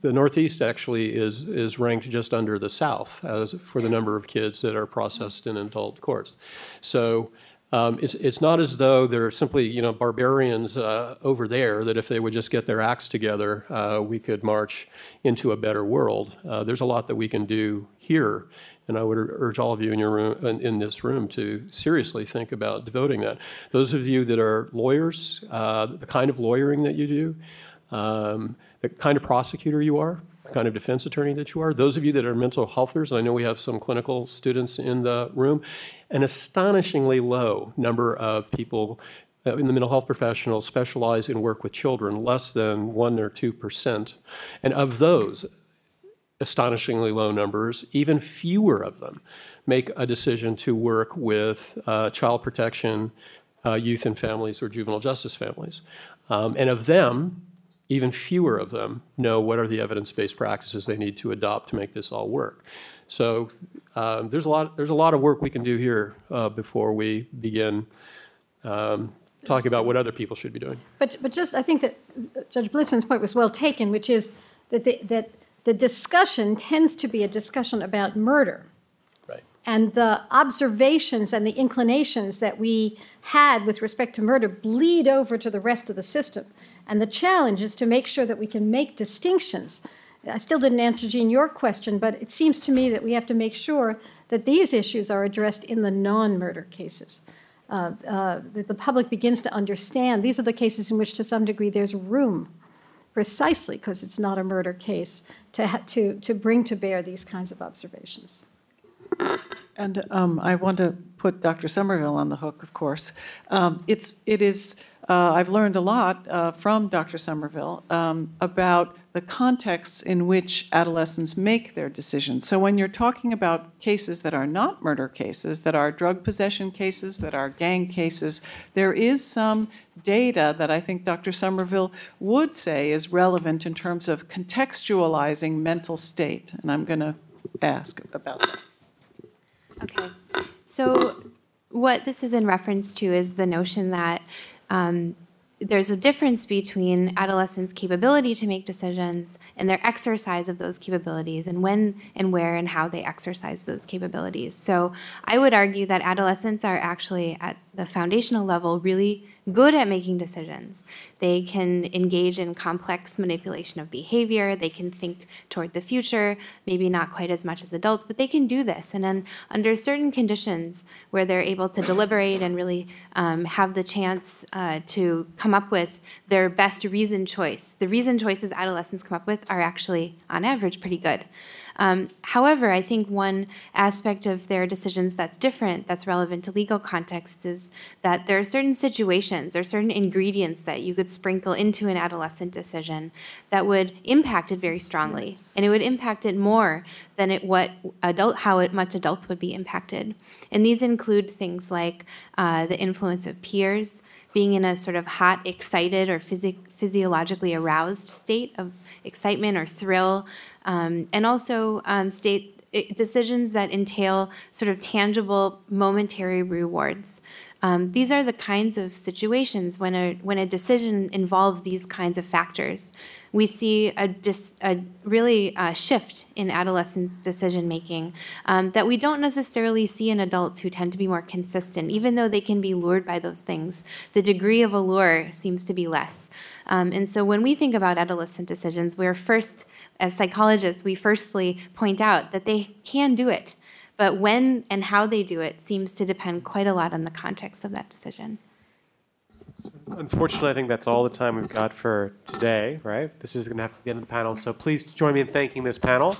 the Northeast actually is, is ranked just under the South as for the number of kids that are processed in adult courts. So um, it's, it's not as though they're simply, you know, barbarians uh, over there that if they would just get their acts together, uh, we could march into a better world. Uh, there's a lot that we can do here, and I would urge all of you in, your room, in, in this room to seriously think about devoting that. Those of you that are lawyers, uh, the kind of lawyering that you do, um, the kind of prosecutor you are, kind of defense attorney that you are. Those of you that are mental healthers, and I know we have some clinical students in the room, an astonishingly low number of people uh, in the mental health professionals specialize in work with children, less than 1 or 2 percent. And of those, astonishingly low numbers, even fewer of them make a decision to work with uh, child protection, uh, youth and families, or juvenile justice families. Um, and of them, even fewer of them know what are the evidence-based practices they need to adopt to make this all work. So um, there's a lot there's a lot of work we can do here uh, before we begin um, talking about what other people should be doing. But, but just, I think that Judge Blitzman's point was well taken, which is that the, that the discussion tends to be a discussion about murder. Right. And the observations and the inclinations that we had with respect to murder bleed over to the rest of the system. And the challenge is to make sure that we can make distinctions. I still didn't answer, Jean, your question, but it seems to me that we have to make sure that these issues are addressed in the non murder cases. Uh, uh, that the public begins to understand these are the cases in which, to some degree, there's room, precisely because it's not a murder case, to, to, to bring to bear these kinds of observations. And um, I want to put Dr. Somerville on the hook, of course. Um, it's, it is, uh, I've learned a lot uh, from Dr. Somerville um, about the contexts in which adolescents make their decisions. So when you're talking about cases that are not murder cases, that are drug possession cases, that are gang cases, there is some data that I think Dr. Somerville would say is relevant in terms of contextualizing mental state. And I'm going to ask about that. Okay. So, what this is in reference to is the notion that um, there's a difference between adolescents' capability to make decisions and their exercise of those capabilities, and when and where and how they exercise those capabilities. So, I would argue that adolescents are actually at the foundational level really good at making decisions. They can engage in complex manipulation of behavior. They can think toward the future, maybe not quite as much as adults, but they can do this. And then, under certain conditions where they're able to deliberate and really um, have the chance uh, to come up with their best reason choice, the reason choices adolescents come up with are actually, on average, pretty good. Um, however, I think one aspect of their decisions that's different, that's relevant to legal contexts, is that there are certain situations or certain ingredients that you could sprinkle into an adolescent decision that would impact it very strongly, and it would impact it more than it what adult how it much adults would be impacted. And these include things like uh, the influence of peers, being in a sort of hot, excited, or physi- physiologically aroused state of excitement or thrill, um, and also um, state decisions that entail sort of tangible, momentary rewards. Um, these are the kinds of situations when a when a decision involves these kinds of factors. We see a dis, a really uh, shift in adolescent decision making um, that we don't necessarily see in adults who tend to be more consistent, even though they can be lured by those things. The degree of allure seems to be less. Um, and so when we think about adolescent decisions, we're first, as psychologists, we firstly point out that they can do it. But when and how they do it seems to depend quite a lot on the context of that decision. Unfortunately, I think that's all the time we've got for today, right? This is going to have to be the end of the panel. So please join me in thanking this panel.